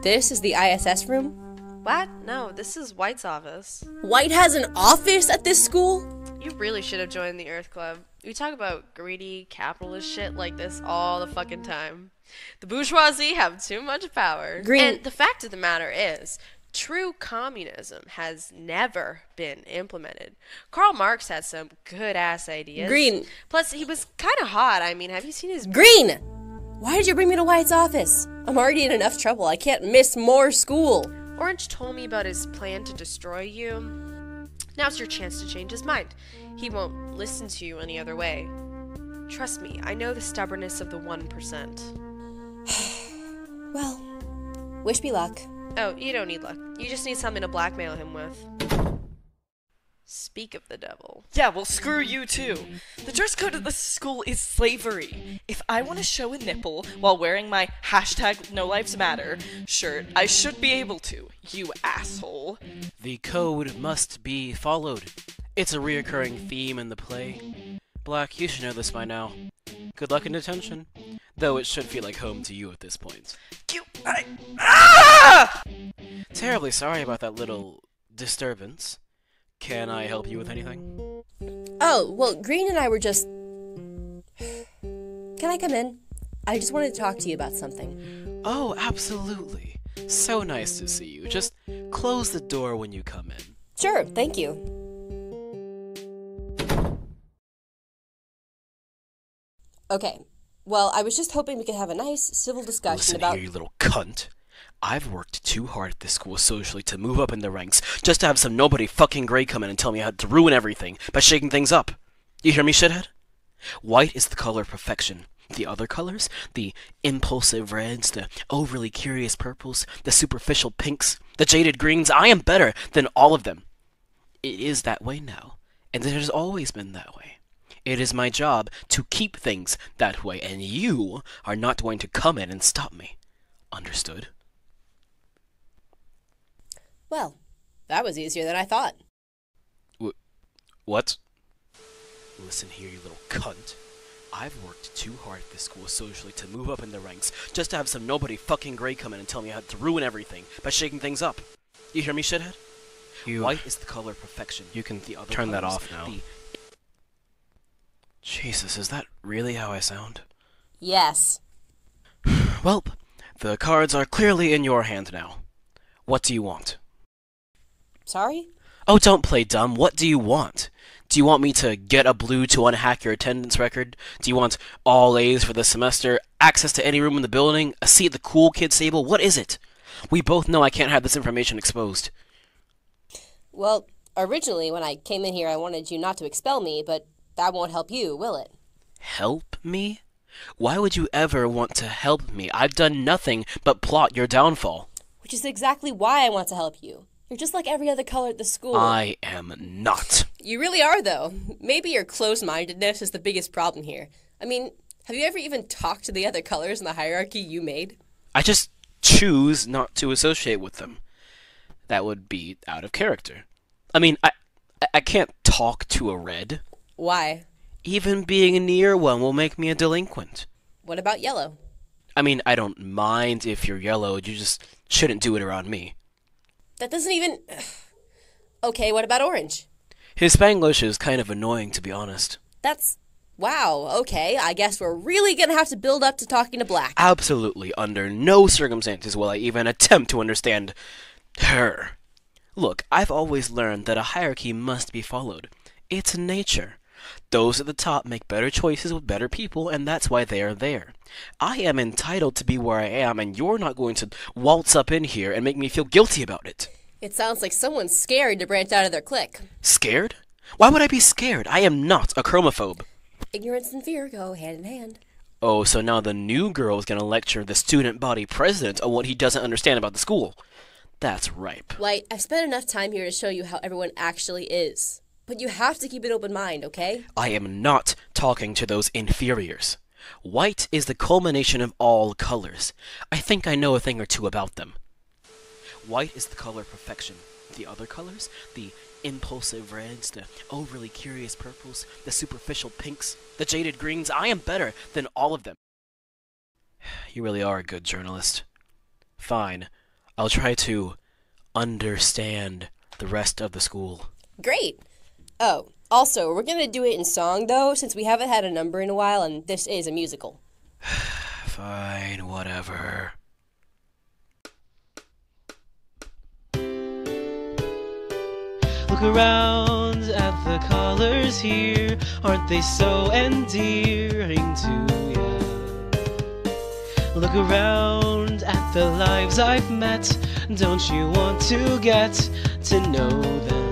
This is the ISS room? What? No, this is White's office. White has an office at this school? You really should have joined the Earth Club. We talk about greedy, capitalist shit like this all the fucking time. The bourgeoisie have too much power. Green- And the fact of the matter is, true communism has never been implemented. Karl Marx had some good ass ideas. Green. Plus, he was kind of hot. I mean, have you seen his. Green! Why did you bring me to White's office? I'm already in enough trouble. I can't miss more school. Orange told me about his plan to destroy you. Now's your chance to change his mind. He won't listen to you any other way. Trust me, I know the stubbornness of the 1%. Well, wish me luck. Oh, you don't need luck. You just need something to blackmail him with. Speak of the devil. Yeah, well, screw you too. The dress code of the school is slavery. If I want to show a nipple while wearing my hashtag No Lives Matter shirt, I should be able to, you asshole. The code must be followed. It's a reoccurring theme in the play. Black, you should know this by now. Good luck in detention. Though it should feel like home to you at this point. You. I. Ah! Terribly sorry about that little disturbance. Can I help you with anything? Oh, well, Green and I were just. Can I come in? I just wanted to talk to you about something. Oh, absolutely. So nice to see you. Just close the door when you come in. Sure, thank you. Okay, well, I was just hoping we could have a nice civil discussion Listen about. here, you little cunt. I've worked too hard at this school socially to move up in the ranks just to have some nobody fucking gray come in and tell me how to ruin everything by shaking things up. You hear me, shithead? White is the color of perfection. The other colors, the impulsive reds, the overly curious purples, the superficial pinks, the jaded greens, I am better than all of them. It is that way now, and it has always been that way. It is my job to keep things that way, and you are not going to come in and stop me. Understood? Well, that was easier than I thought. What? Listen here, you little cunt. I've worked too hard at this school socially to move up in the ranks just to have some nobody fucking gray come in and tell me how to ruin everything by shaking things up. You hear me, shithead? You- White is the color of perfection. You can the other turn that off now. the- Jesus, is that really how I sound? Yes. Well, the cards are clearly in your hand now. What do you want? Sorry? Oh, don't play dumb. What do you want? Do you want me to get a blue to unhack your attendance record? Do you want all A's for the semester, access to any room in the building, a seat at the cool kids table? What is it? We both know I can't have this information exposed. Well, originally, when I came in here, I wanted you not to expel me, but that won't help you, will it? Help me? Why would you ever want to help me? I've done nothing but plot your downfall. Which is exactly why I want to help you. You're just like every other color at the school. I am not. You really are, though. Maybe your closed mindedness is the biggest problem here. I mean, have you ever even talked to the other colors in the hierarchy you made? I just choose not to associate with them. That would be out of character. I mean, I I can't talk to a red. Why? Even being a near one will make me a delinquent. What about yellow? I mean, I don't mind if you're yellow, you just shouldn't do it around me. That doesn't even. Okay, what about orange? His Spanglish is kind of annoying, to be honest. That's. Wow, okay, I guess we're really gonna have to build up to talking to black. Absolutely, under no circumstances will I even attempt to understand her. Look, I've always learned that a hierarchy must be followed. It's nature. Those at the top make better choices with better people, and that's why they are there. I am entitled to be where I am, and you're not going to waltz up in here and make me feel guilty about it. It sounds like someone's scared to branch out of their clique. Scared? Why would I be scared? I am not a chromophobe. Ignorance and fear go hand in hand. Oh, so now the new girl is going to lecture the student body president on what he doesn't understand about the school. That's ripe. White, I've spent enough time here to show you how everyone actually is. But you have to keep an open mind, okay? I am not talking to those inferiors. White is the culmination of all colors. I think I know a thing or two about them. White is the color of perfection. The other colors, the impulsive reds, the overly curious purples, the superficial pinks, the jaded greens, I am better than all of them. You really are a good journalist. Fine. I'll try to understand the rest of the school. Great. Oh, also, we're gonna do it in song though, since we haven't had a number in a while and this is a musical. Fine, whatever. Look around at the colors here, aren't they so endearing to you? Look around at the lives I've met, don't you want to get to know them?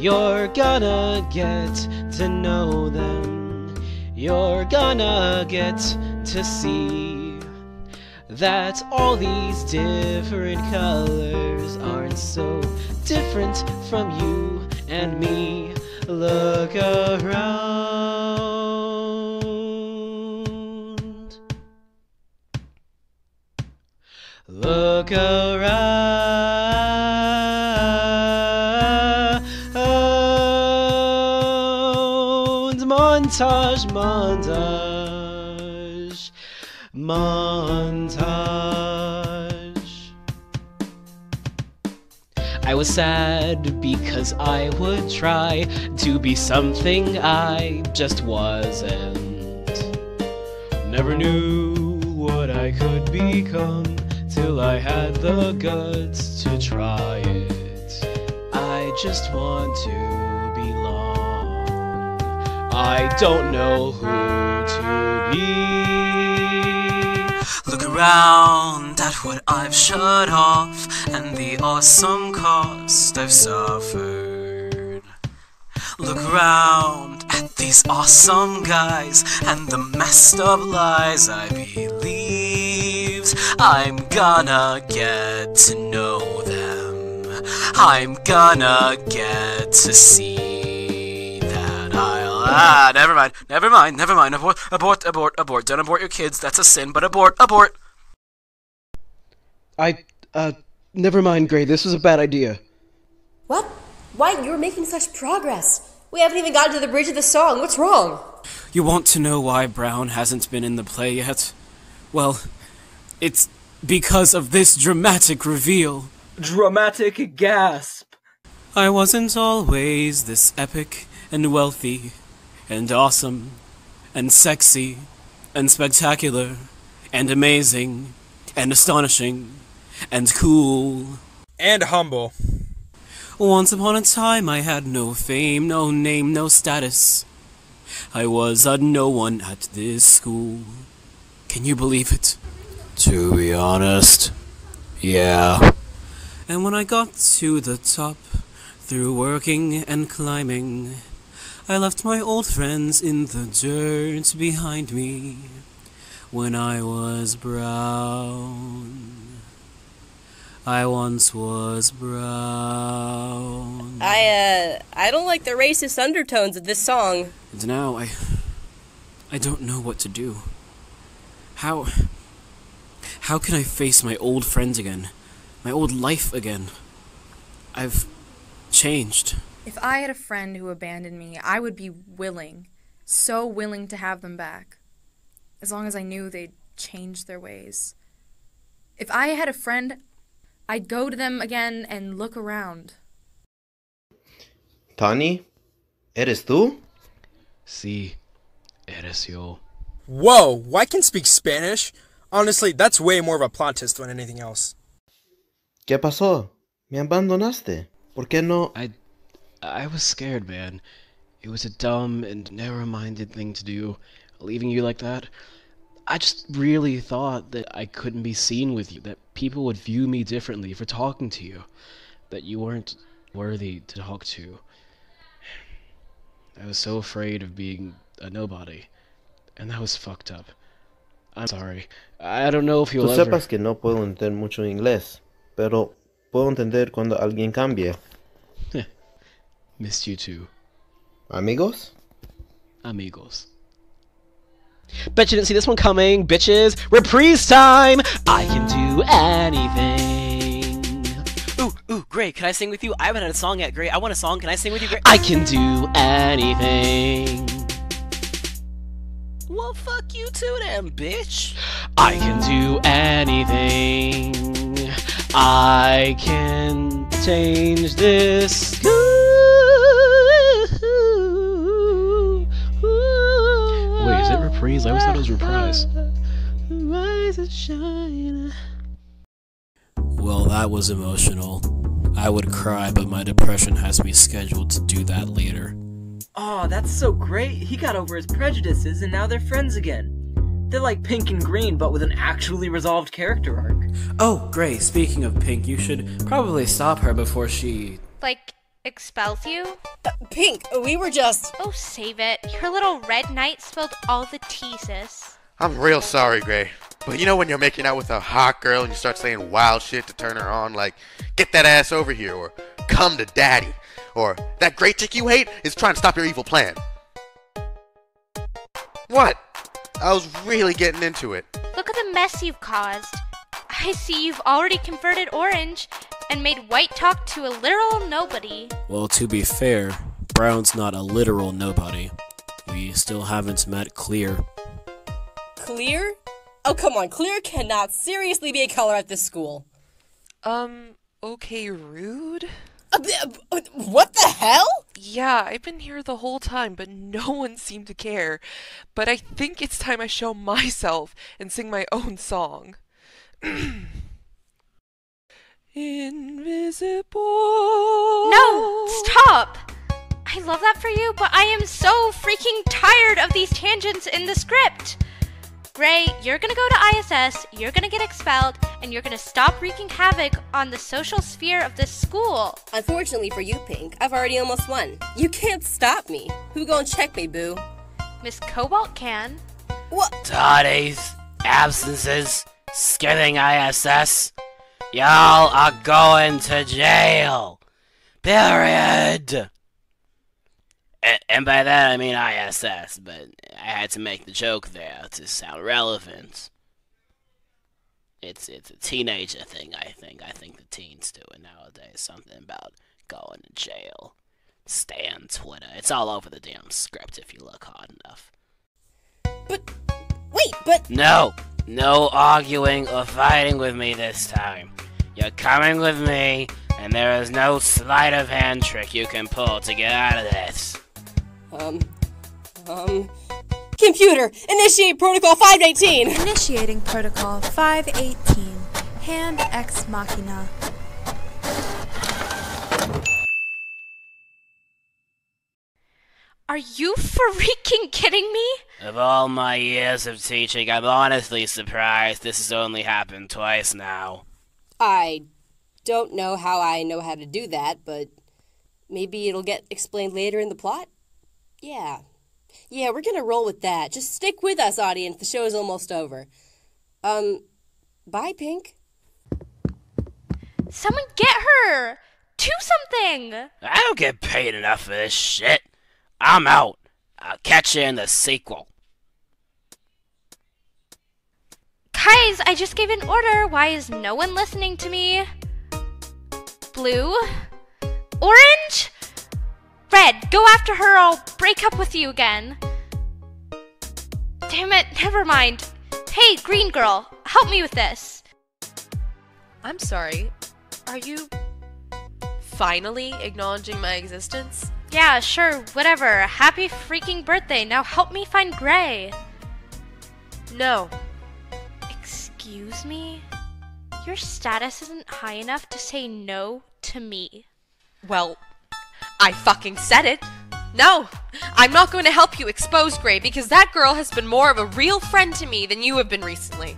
You're gonna get to know them. You're gonna get to see that all these different colors aren't so different from you and me. Look around. Look around. Montage. I was sad because I would try to be something I just wasn't. Never knew what I could become till I had the guts to try it. I just want to belong. I don't know who to be. Around at what I've shut off and the awesome cost I've suffered. Look around at these awesome guys and the messed up lies I believed. I'm gonna get to know them. I'm gonna get to see that I'll. Ah, never mind, never mind, never mind. Abort, abort, abort, abort. Don't abort your kids. That's a sin, but abort, abort. I, uh, never mind, Gray. This was a bad idea. What? Why you're making such progress? We haven't even gotten to the bridge of the song. What's wrong? You want to know why Brown hasn't been in the play yet? Well, it's because of this dramatic reveal. Dramatic gasp. I wasn't always this epic and wealthy and awesome and sexy and spectacular and amazing and astonishing and cool and humble. Once upon a time I had no fame, no name, no status. I was a no one at this school. Can you believe it? To be honest, yeah. And when I got to the top, through working and climbing, I left my old friends in the dirt behind me when I was brown. I once was brown. I, uh, I don't like the racist undertones of this song. And now I. I don't know what to do. How. How can I face my old friends again? My old life again? I've changed. If I had a friend who abandoned me, I would be willing, so willing to have them back. As long as I knew they'd changed their ways. If I had a friend, I'd go to them again and look around. Tani, ¿eres tú? Sí, eres yo. Whoa, I can speak Spanish. Honestly, that's way more of a plot twist than anything else. ¿Qué pasó? Me abandonaste. ¿Por qué no? I, I was scared, man. It was a dumb and narrow-minded thing to do, leaving you like that. I just really thought that I couldn't be seen with you, that people would view me differently for talking to you, that you weren't worthy to talk to. I was so afraid of being a nobody, and that was fucked up. I'm sorry. I don't know if you'll Tú ever... sepas que no puedo entender mucho inglés, pero puedo entender cuando alguien cambia. Missed you too. ¿Amigos? Amigos. Bet you didn't see this one coming, bitches! Reprise time! I can do anything. Ooh, ooh, Gray, can I sing with you? I haven't had a song yet, Gray. I want a song. Can I sing with you, Gray? I can do anything. Well, fuck you too, then, bitch. I can do anything. I can change this. Is it reprise? I always thought it was reprise. Rise and shine. Well, that was emotional. I would cry, but my depression has me scheduled to do that later. Oh, that's so great. He got over his prejudices and now they're friends again. They're like pink and green, but with an actually resolved character arc. Oh, Gray, speaking of Pink, you should probably stop her before she. Like, expels you? Pink, we were just. Oh, save it. Your little red knight spilled all the tea, sis. I'm real sorry, Gray. But you know when you're making out with a hot girl and you start saying wild shit to turn her on, like, get that ass over here, or come to daddy, or that great chick you hate is trying to stop your evil plan. What? I was really getting into it. Look at the mess you've caused. I see you've already converted Orange and made White talk to a literal nobody. Well, to be fair, Brown's not a literal nobody. We still haven't met Clear. Clear? Oh, come on. Clear cannot seriously be a color at this school. Um, okay, rude? What the hell? Yeah, I've been here the whole time, but no one seemed to care. But I think it's time I show myself and sing my own song. Invisible. No! Stop! I love that for you, but I am so freaking tired of these tangents in the script! Gray, you're gonna go to ISS, you're gonna get expelled, and you're gonna stop wreaking havoc on the social sphere of this school. Unfortunately for you, Pink, I've already almost won. You can't stop me. Who gonna check me, boo? Miss Cobalt can. What? Tardies, absences, skipping ISS. Y'all are going to jail. Period. And by that I mean ISS, but I had to make the joke there to sound relevant. It's it's a teenager thing, I think. I think the teens do it nowadays. Something about going to jail. Stay on Twitter. It's all over the damn script if you look hard enough. But wait, but. No! No arguing or fighting with me this time. You're coming with me, and there is no sleight of hand trick you can pull to get out of this. Um. Um. Computer, initiate protocol 518! Initiating protocol 518. Hand ex machina. Are you freaking kidding me? Of all my years of teaching, I'm honestly surprised this has only happened twice now. I don't know how I know how to do that, but maybe it'll get explained later in the plot? Yeah. Yeah, we're gonna roll with that. Just stick with us, audience. The show is almost over. Um, bye, Pink. Someone get her! Do something! I don't get paid enough for this shit. I'm out. I'll catch you in the sequel. Guys, I just gave an order. Why is no one listening to me? Blue? Orange? Red, go after her. I'll break up with you again. Damn it, never mind. Hey, green girl, help me with this. I'm sorry. Are you finally acknowledging my existence? Yeah, sure, whatever. Happy freaking birthday. Now help me find Gray. No. Excuse me? Your status isn't high enough to say no to me. Well, I fucking said it. No, I'm not going to help you expose Gray because that girl has been more of a real friend to me than you have been recently.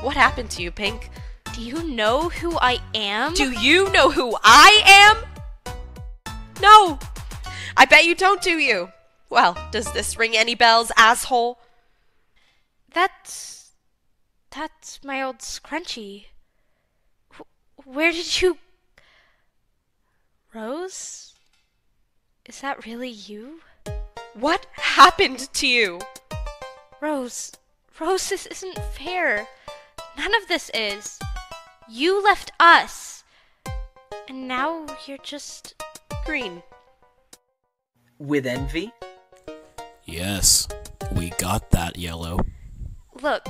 What happened to you, Pink? Do you know who I am? Do you know who I am? No. I bet you don't, do you? Well, does this ring any bells, asshole? That's. That's my old scrunchie. Wh- Where did you. Rose? Is that really you? What happened to you? Rose. Rose, this isn't fair. None of this is. You left us. And now you're just. green. With envy? Yes, we got that yellow. Look,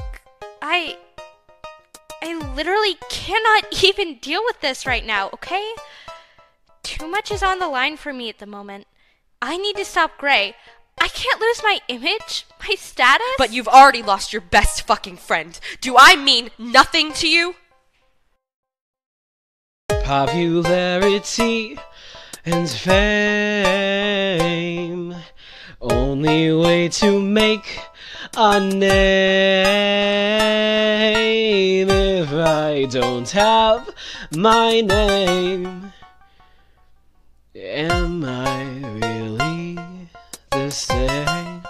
I. I literally cannot even deal with this right now, okay? Too much is on the line for me at the moment. I need to stop Gray. I can't lose my image, my status. But you've already lost your best fucking friend. Do I mean nothing to you? Popularity and fame. Only way to make a name if I don't have my name. Am I really the same?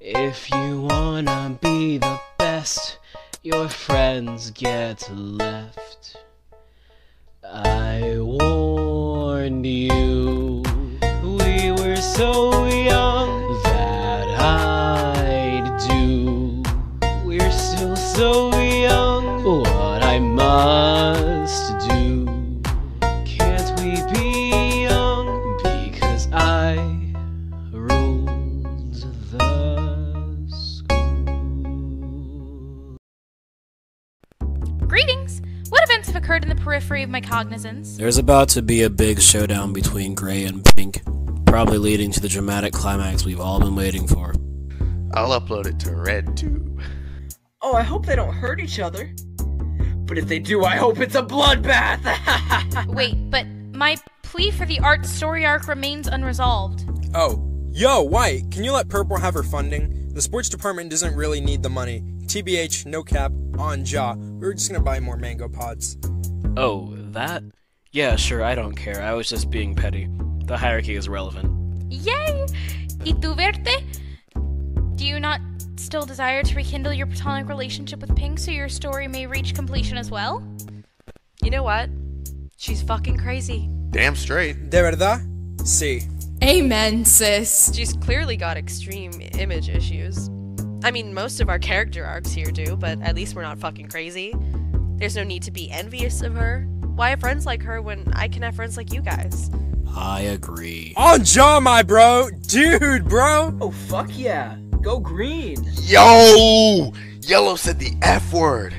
If you wanna be the best, your friends get left. I warned you, we were so have occurred in the periphery of my cognizance? There's about to be a big showdown between Gray and Pink, probably leading to the dramatic climax we've all been waiting for. I'll upload it to RedTube. Oh, I hope they don't hurt each other. But if they do, I hope it's a bloodbath. Wait, but my plea for the art story arc remains unresolved. Oh, yo, White, can you let Purple have her funding? The sports department doesn't really need the money. TBH, no cap, on jaw. We were just gonna buy more mango pods. Oh, that? Yeah, sure, I don't care. I was just being petty. The hierarchy is relevant. Yay! Y tu verte? Do you not still desire to rekindle your platonic relationship with Pink so your story may reach completion as well? You know what? She's fucking crazy. Damn straight. De verdad? See. Amen, sis. She's clearly got extreme image issues. I mean, most of our character arcs here do, but at least we're not fucking crazy. There's no need to be envious of her. Why have friends like her when I can have friends like you guys? I agree. On jaw, my bro! Dude, bro! Oh, fuck yeah. Go green. Yo! Yellow said the F word.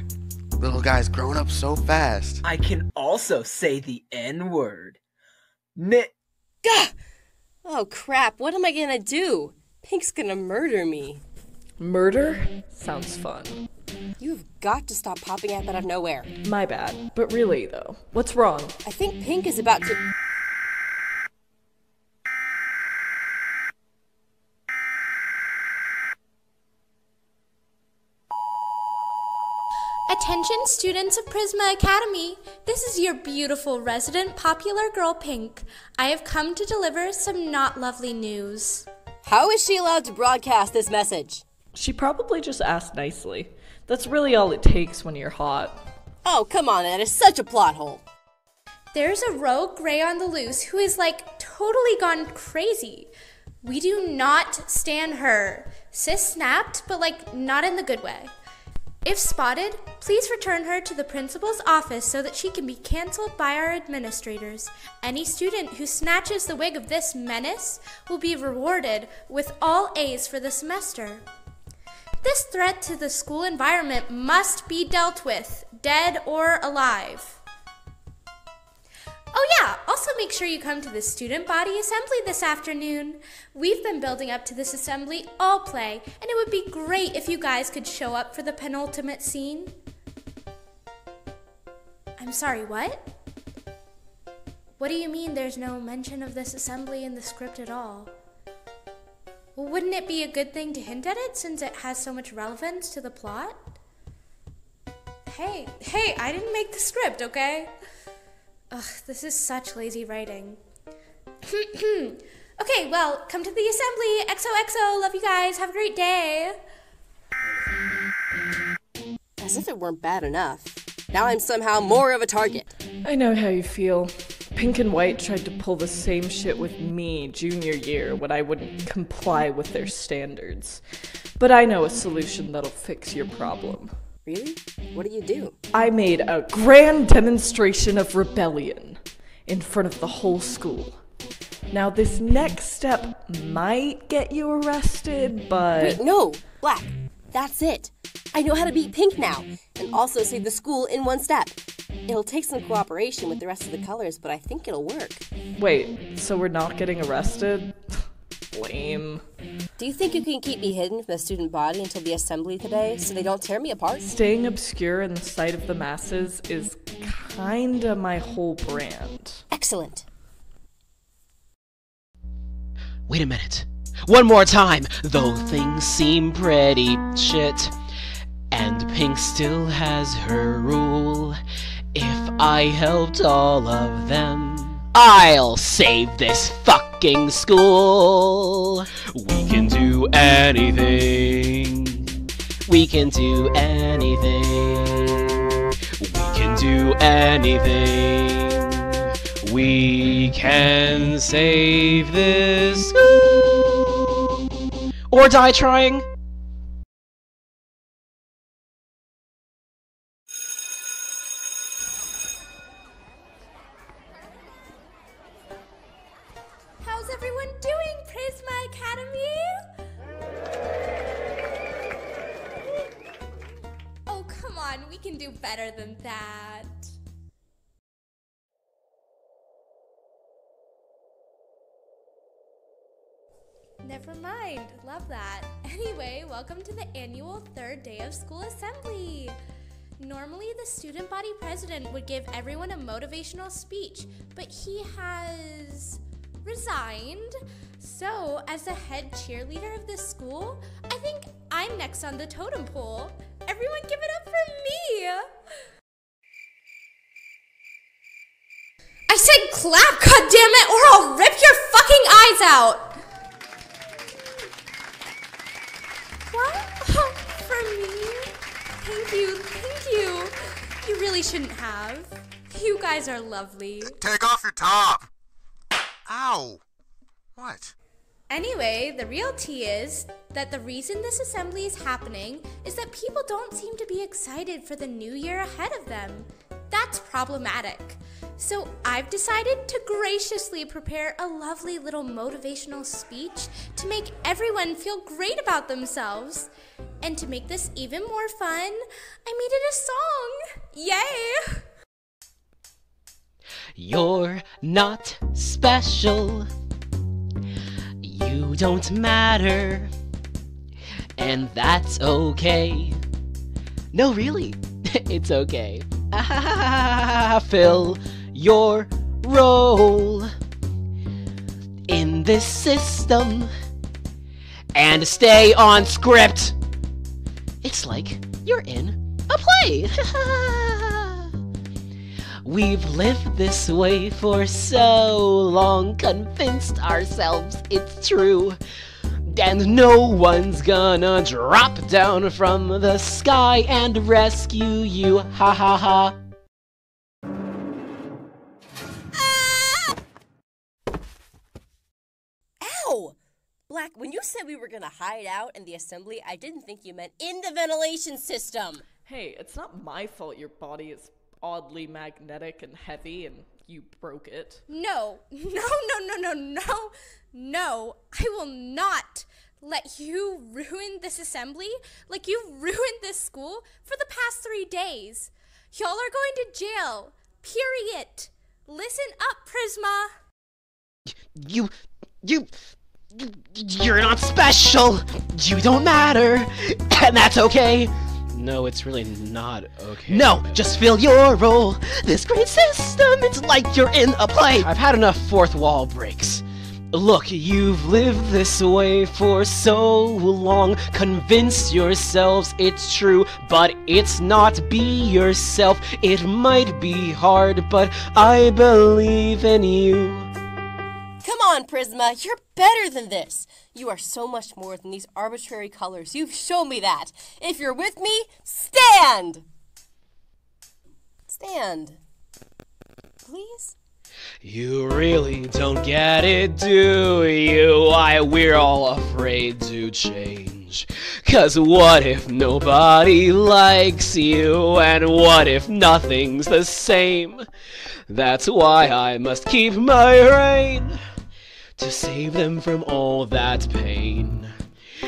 Little guy's grown up so fast. I can also say the N word. Nit. Oh crap, what am I gonna do? Pink's gonna murder me. Murder sounds fun. You've got to stop popping up out of nowhere. My bad. But really, though, what's wrong? I think Pink is about to. Attention students of Prisma Academy. This is your beautiful resident popular girl Pink. I have come to deliver some not lovely news. How is she allowed to broadcast this message? She probably just asked nicely. That's really all it takes when you're hot. Oh, come on, that is such a plot hole. There's a rogue gray on the loose who is like totally gone crazy. We do not stand her. Sis snapped, but like not in the good way. If spotted, please return her to the principal's office so that she can be canceled by our administrators. Any student who snatches the wig of this menace will be rewarded with all A's for the semester. This threat to the school environment must be dealt with, dead or alive. Oh, yeah, also make sure you come to the student body assembly this afternoon. We've been building up to this assembly all play, and it would be great if you guys could show up for the penultimate scene. I'm sorry, what? What do you mean there's no mention of this assembly in the script at all? Well, wouldn't it be a good thing to hint at it since it has so much relevance to the plot? Hey, hey, I didn't make the script, okay? Ugh, this is such lazy writing. okay, well, come to the assembly. XOXO, love you guys. Have a great day. As if it weren't bad enough. Now I'm somehow more of a target. I know how you feel. Pink and White tried to pull the same shit with me junior year when I wouldn't comply with their standards. But I know a solution that'll fix your problem. Really? What do you do? I made a grand demonstration of rebellion in front of the whole school. Now, this next step might get you arrested, but. Wait, no! Black, that's it. I know how to beat Pink now, and also save the school in one step. It'll take some cooperation with the rest of the colors, but I think it'll work. Wait, so we're not getting arrested? Lame. Do you think you can keep me hidden from the student body until the assembly today so they don't tear me apart? Staying obscure in the sight of the masses is kinda my whole brand. Excellent. Wait a minute. One more time! Though things seem pretty shit, and Pink still has her rule. If I helped all of them, I'll save this fucking school. We can do anything. We can do anything. We can do anything. We can save this school. Or die trying. Better than that. Never mind, love that. Anyway, welcome to the annual third day of school assembly. Normally, the student body president would give everyone a motivational speech, but he has resigned. So, as the head cheerleader of this school, I think I'm next on the totem pole. Everyone give it up for me! I said clap, goddammit, or I'll rip your fucking eyes out! What? for me? Thank you, thank you. You really shouldn't have. You guys are lovely. Take off your top! Ow! What? Anyway, the real tea is that the reason this assembly is happening is that people don't seem to be excited for the new year ahead of them. That's problematic. So I've decided to graciously prepare a lovely little motivational speech to make everyone feel great about themselves. And to make this even more fun, I made it a song. Yay! You're not special. You don't matter. And that's okay. No, really, it's okay. Fill your role in this system and stay on script. It's like you're in a play. We've lived this way for so long, convinced ourselves it's true. And no one's gonna drop down from the sky and rescue you. Ha ha ha. Ah! Ow! Black, when you said we were gonna hide out in the assembly, I didn't think you meant in the ventilation system. Hey, it's not my fault your body is oddly magnetic and heavy and you broke it. No, no, no, no, no, no, no. I will not let you ruin this assembly like you ruined this school for the past three days. Y'all are going to jail. Period. Listen up, Prisma. You, you, you, you're not special. You don't matter. And that's okay. No, it's really not okay. No, just fill your role. This great system, it's like you're in a play. I've had enough fourth wall breaks. Look, you've lived this way for so long. Convince yourselves it's true, but it's not. Be yourself. It might be hard, but I believe in you. Come on, Prisma, you're better than this. You are so much more than these arbitrary colors. You've shown me that. If you're with me, stand! Stand. Please? You really don't get it, do you? Why, we're all afraid to change. Cause what if nobody likes you? And what if nothing's the same? That's why I must keep my reign to save them from all that pain.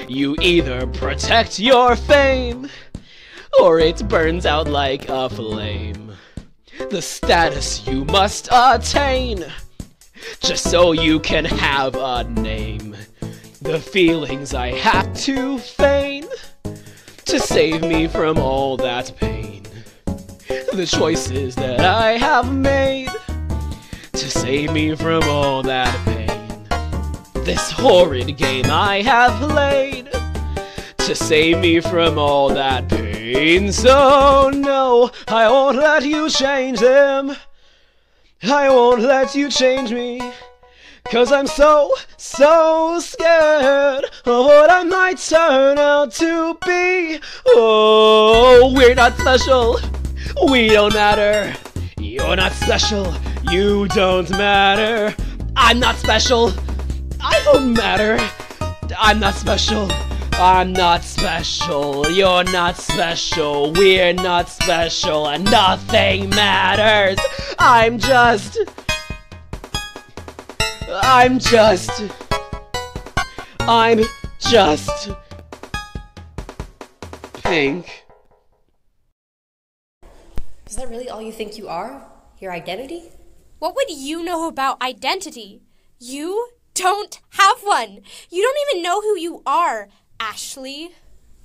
You either protect your fame or it burns out like a flame. The status you must attain just so you can have a name. The feelings I have to feign to save me from all that pain. The choices that I have made to save me from all that pain. This horrid game I have played to save me from all that pain. So, no, I won't let you change them. I won't let you change me. Cause I'm so, so scared of what I might turn out to be. Oh, we're not special. We don't matter. You're not special. You don't matter. I'm not special. I don't matter. I'm not special. I'm not special. You're not special. We're not special. And nothing matters. I'm just. I'm just. I'm just. Pink. Is that really all you think you are? Your identity? What would you know about identity? You don't have one. You don't even know who you are, Ashley.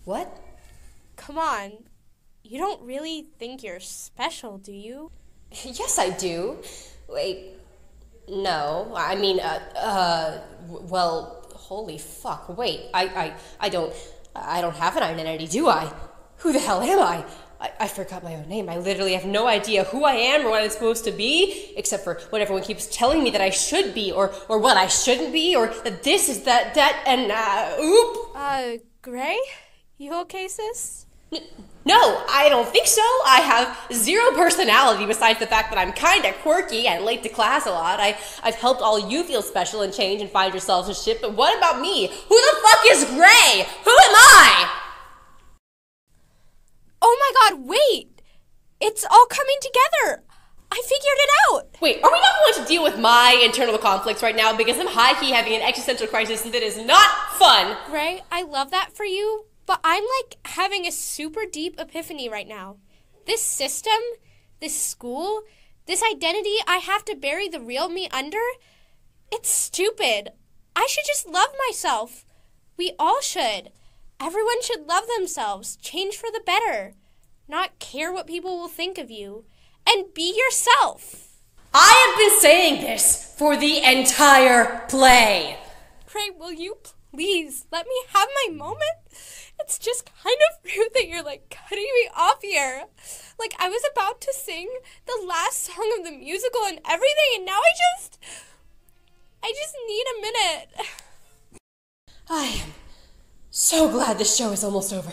What? Come on. You don't really think you're special, do you? yes, I do. Wait. No. I mean, uh, uh, well, holy fuck. Wait. I, I, I don't, I don't have an identity, do I? Who the hell am I? I, I forgot my own name. I literally have no idea who I am or what I'm supposed to be, except for what everyone keeps telling me that I should be, or, or what I shouldn't be, or that this is that, that, and, uh, oop. Uh, Gray? You okay, sis? No, I don't think so. I have zero personality besides the fact that I'm kinda quirky and late to class a lot. I, I've helped all you feel special and change and find yourselves and shit, but what about me? Who the fuck is Gray? Who am I? Oh my god, wait! It's all coming together! I figured it out! Wait, are we not going to deal with my internal conflicts right now because I'm high key having an existential crisis that is not fun? Gray, I love that for you, but I'm like having a super deep epiphany right now. This system, this school, this identity I have to bury the real me under, it's stupid. I should just love myself. We all should. Everyone should love themselves, change for the better, not care what people will think of you, and be yourself. I have been saying this for the entire play. Gray, will you Please, let me have my moment. It's just kind of rude that you're like cutting me off here. Like, I was about to sing the last song of the musical and everything, and now I just. I just need a minute. I am so glad this show is almost over.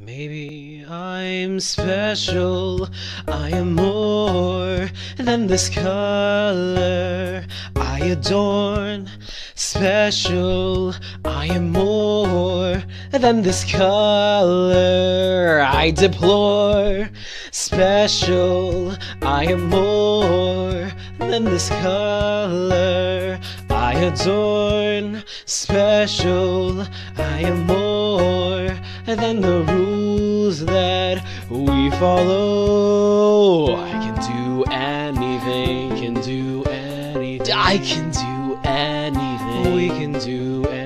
Maybe I'm special. I am more than this color I adorn. Special. I am more than this color I deplore. Special. I am more than this color I adorn. Special. I am more than the rules that we follow. I can do anything, can do anything. I can do anything. We can do anything.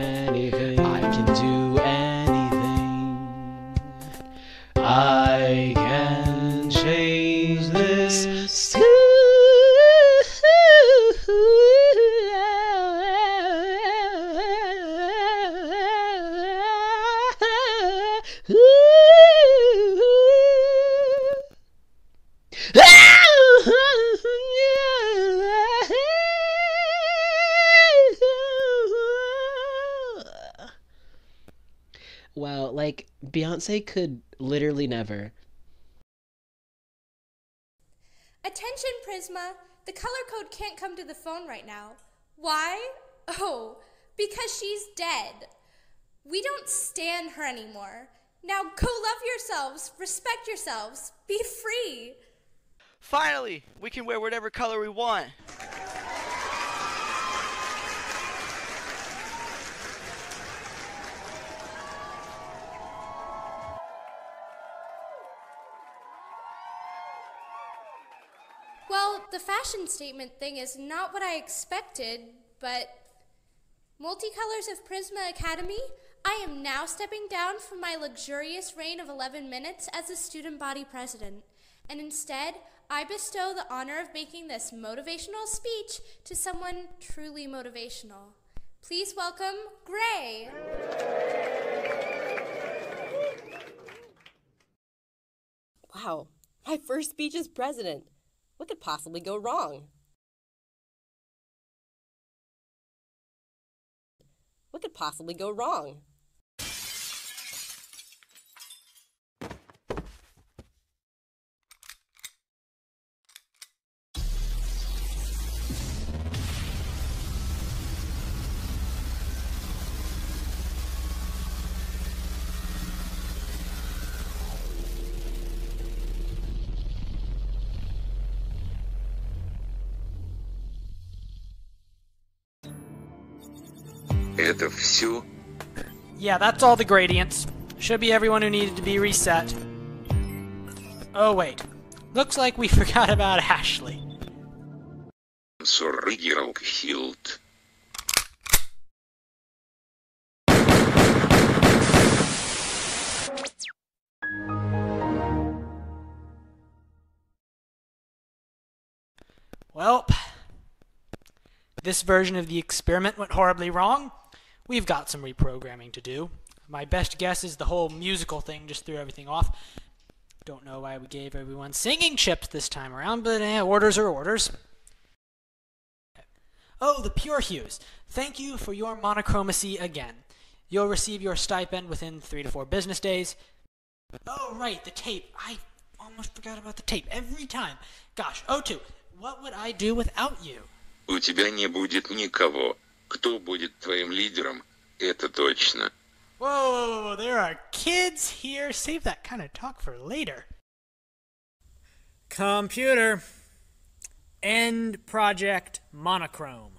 Like Beyonce could literally never. Attention, Prisma. The color code can't come to the phone right now. Why? Oh, because she's dead. We don't stand her anymore. Now go love yourselves, respect yourselves, be free. Finally, we can wear whatever color we want. Fashion statement thing is not what I expected, but Multicolors of Prisma Academy, I am now stepping down from my luxurious reign of 11 minutes as a student body president, and instead, I bestow the honor of making this motivational speech to someone truly motivational. Please welcome Gray. Wow, my first speech as president. What could possibly go wrong? What could possibly go wrong? Yeah, that's all the gradients. Should be everyone who needed to be reset. Oh, wait. Looks like we forgot about Ashley. Sorry, Geralt healed. Well, this version of the experiment went horribly wrong We've got some reprogramming to do. My best guess is the whole musical thing just threw everything off. Don't know why we gave everyone singing chips this time around, but eh, orders are orders. Oh, the Pure Hues. Thank you for your monochromacy again. You'll receive your stipend within three to four business days. Oh, right, the tape. I almost forgot about the tape every time. Gosh, O2, what would I do without you? У тебя не будет никого. Кто будет твоим лидером? Это точно. Whoa, whoa, whoa, there are kids here. Save that kind of talk for later. Computer. End project monochrome.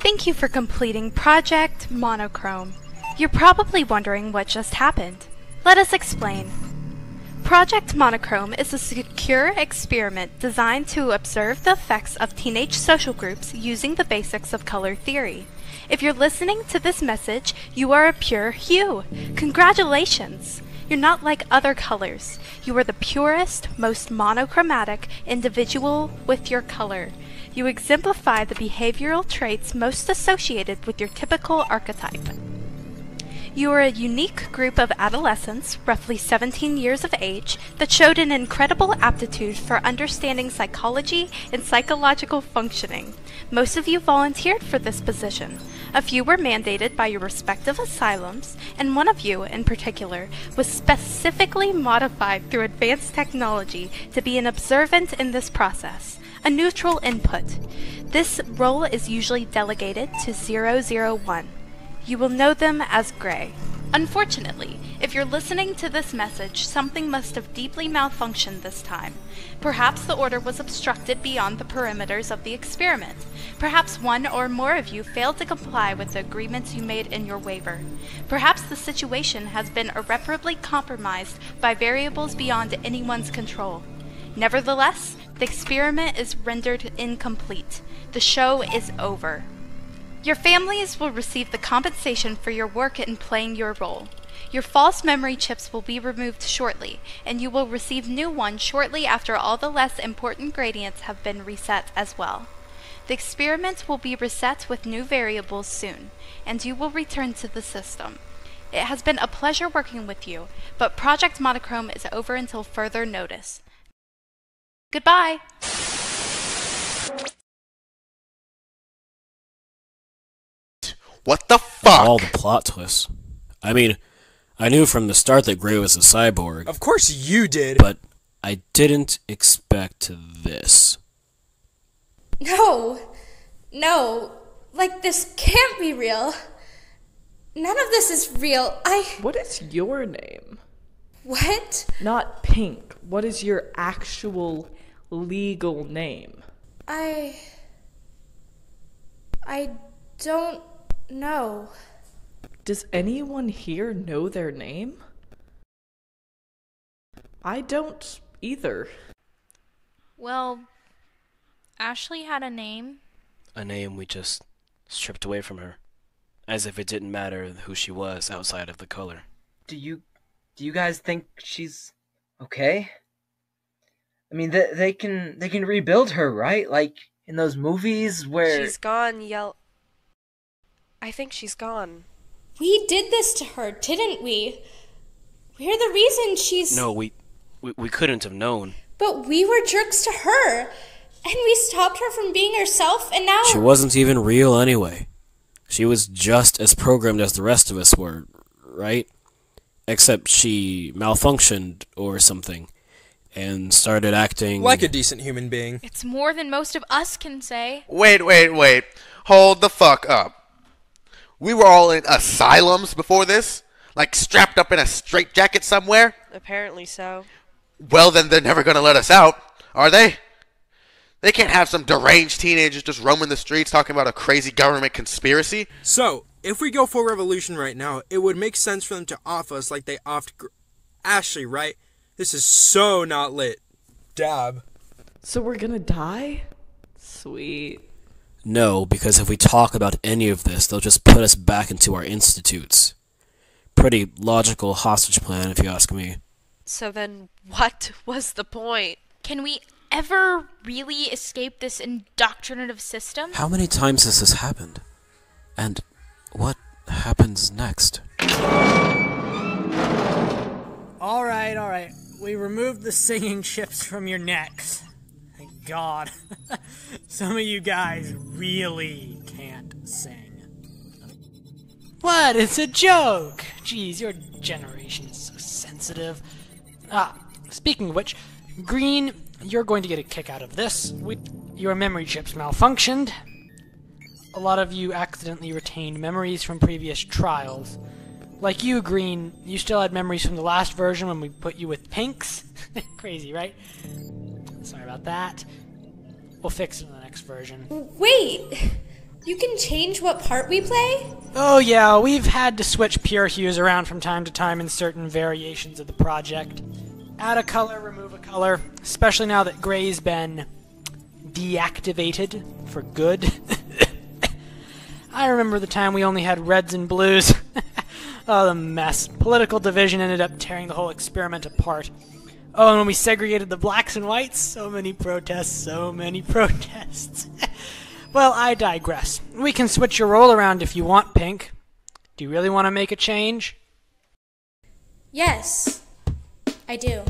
Thank you for completing Project Monochrome. You're probably wondering what just happened. Let us explain. Project Monochrome is a secure experiment designed to observe the effects of teenage social groups using the basics of color theory. If you're listening to this message, you are a pure hue. Congratulations! You're not like other colors. You are the purest, most monochromatic individual with your color. You exemplify the behavioral traits most associated with your typical archetype. You are a unique group of adolescents, roughly 17 years of age, that showed an incredible aptitude for understanding psychology and psychological functioning. Most of you volunteered for this position. A few were mandated by your respective asylums, and one of you, in particular, was specifically modified through advanced technology to be an observant in this process, a neutral input. This role is usually delegated to 001. You will know them as Gray. Unfortunately, if you're listening to this message, something must have deeply malfunctioned this time. Perhaps the order was obstructed beyond the perimeters of the experiment. Perhaps one or more of you failed to comply with the agreements you made in your waiver. Perhaps the situation has been irreparably compromised by variables beyond anyone's control. Nevertheless, the experiment is rendered incomplete. The show is over. Your families will receive the compensation for your work in playing your role. Your false memory chips will be removed shortly, and you will receive new ones shortly after all the less important gradients have been reset as well. The experiment will be reset with new variables soon, and you will return to the system. It has been a pleasure working with you, but Project Monochrome is over until further notice. Goodbye! What the fuck? All the plot twists. I mean, I knew from the start that Gray was a cyborg. Of course you did. But I didn't expect this. No. No. Like, this can't be real. None of this is real. I. What is your name? What? Not Pink. What is your actual legal name? I. I don't know. Does anyone here know their name? I don't either. Well, Ashley had a name. A name we just stripped away from her. As if it didn't matter who she was outside of the color. Do you do you guys think she's okay? I mean, they, they can they can rebuild her, right? Like in those movies where She's gone, yell. I think she's gone. We did this to her, didn't we? We're the reason she's. No, we, we we couldn't have known. But we were jerks to her. And we stopped her from being herself, and now. She wasn't even real anyway. She was just as programmed as the rest of us were, right? Except she malfunctioned or something and started acting like a decent human being. It's more than most of us can say. Wait, wait, wait. Hold the fuck up. We were all in asylums before this? Like strapped up in a straitjacket somewhere? Apparently so. Well, then they're never gonna let us out, are they? They can't have some deranged teenagers just roaming the streets talking about a crazy government conspiracy. So, if we go for revolution right now, it would make sense for them to off us like they offed Gr- Ashley, right? This is so not lit. Dab. So we're gonna die? Sweet. No, because if we talk about any of this, they'll just put us back into our institutes. Pretty logical hostage plan, if you ask me. So then, what was the point? Can we ever really escape this indoctrinative system? How many times has this happened? And what happens next? All right, all right. We removed the singing chips from your necks. God. Some of you guys really can't sing. What? It's a joke. Jeez, your generation is so sensitive. Ah, speaking of which, Green, you're going to get a kick out of this. We, your memory chips malfunctioned. A lot of you accidentally retained memories from previous trials. Like you, Green, you still had memories from the last version when we put you with Pinks. Crazy, right? Sorry about that. We'll fix it in the next version. Wait! You can change what part we play? Oh yeah, we've had to switch pure hues around from time to time in certain variations of the project. Add a color, remove a color, especially now that gray's been deactivated for good. I remember the time we only had reds and blues. Oh, the mess. Political division ended up tearing the whole experiment apart. Oh, and when we segregated the blacks and whites, so many protests, so many protests. well, I digress. We can switch your role around if you want, Pink. Do you really want to make a change? Yes, I do.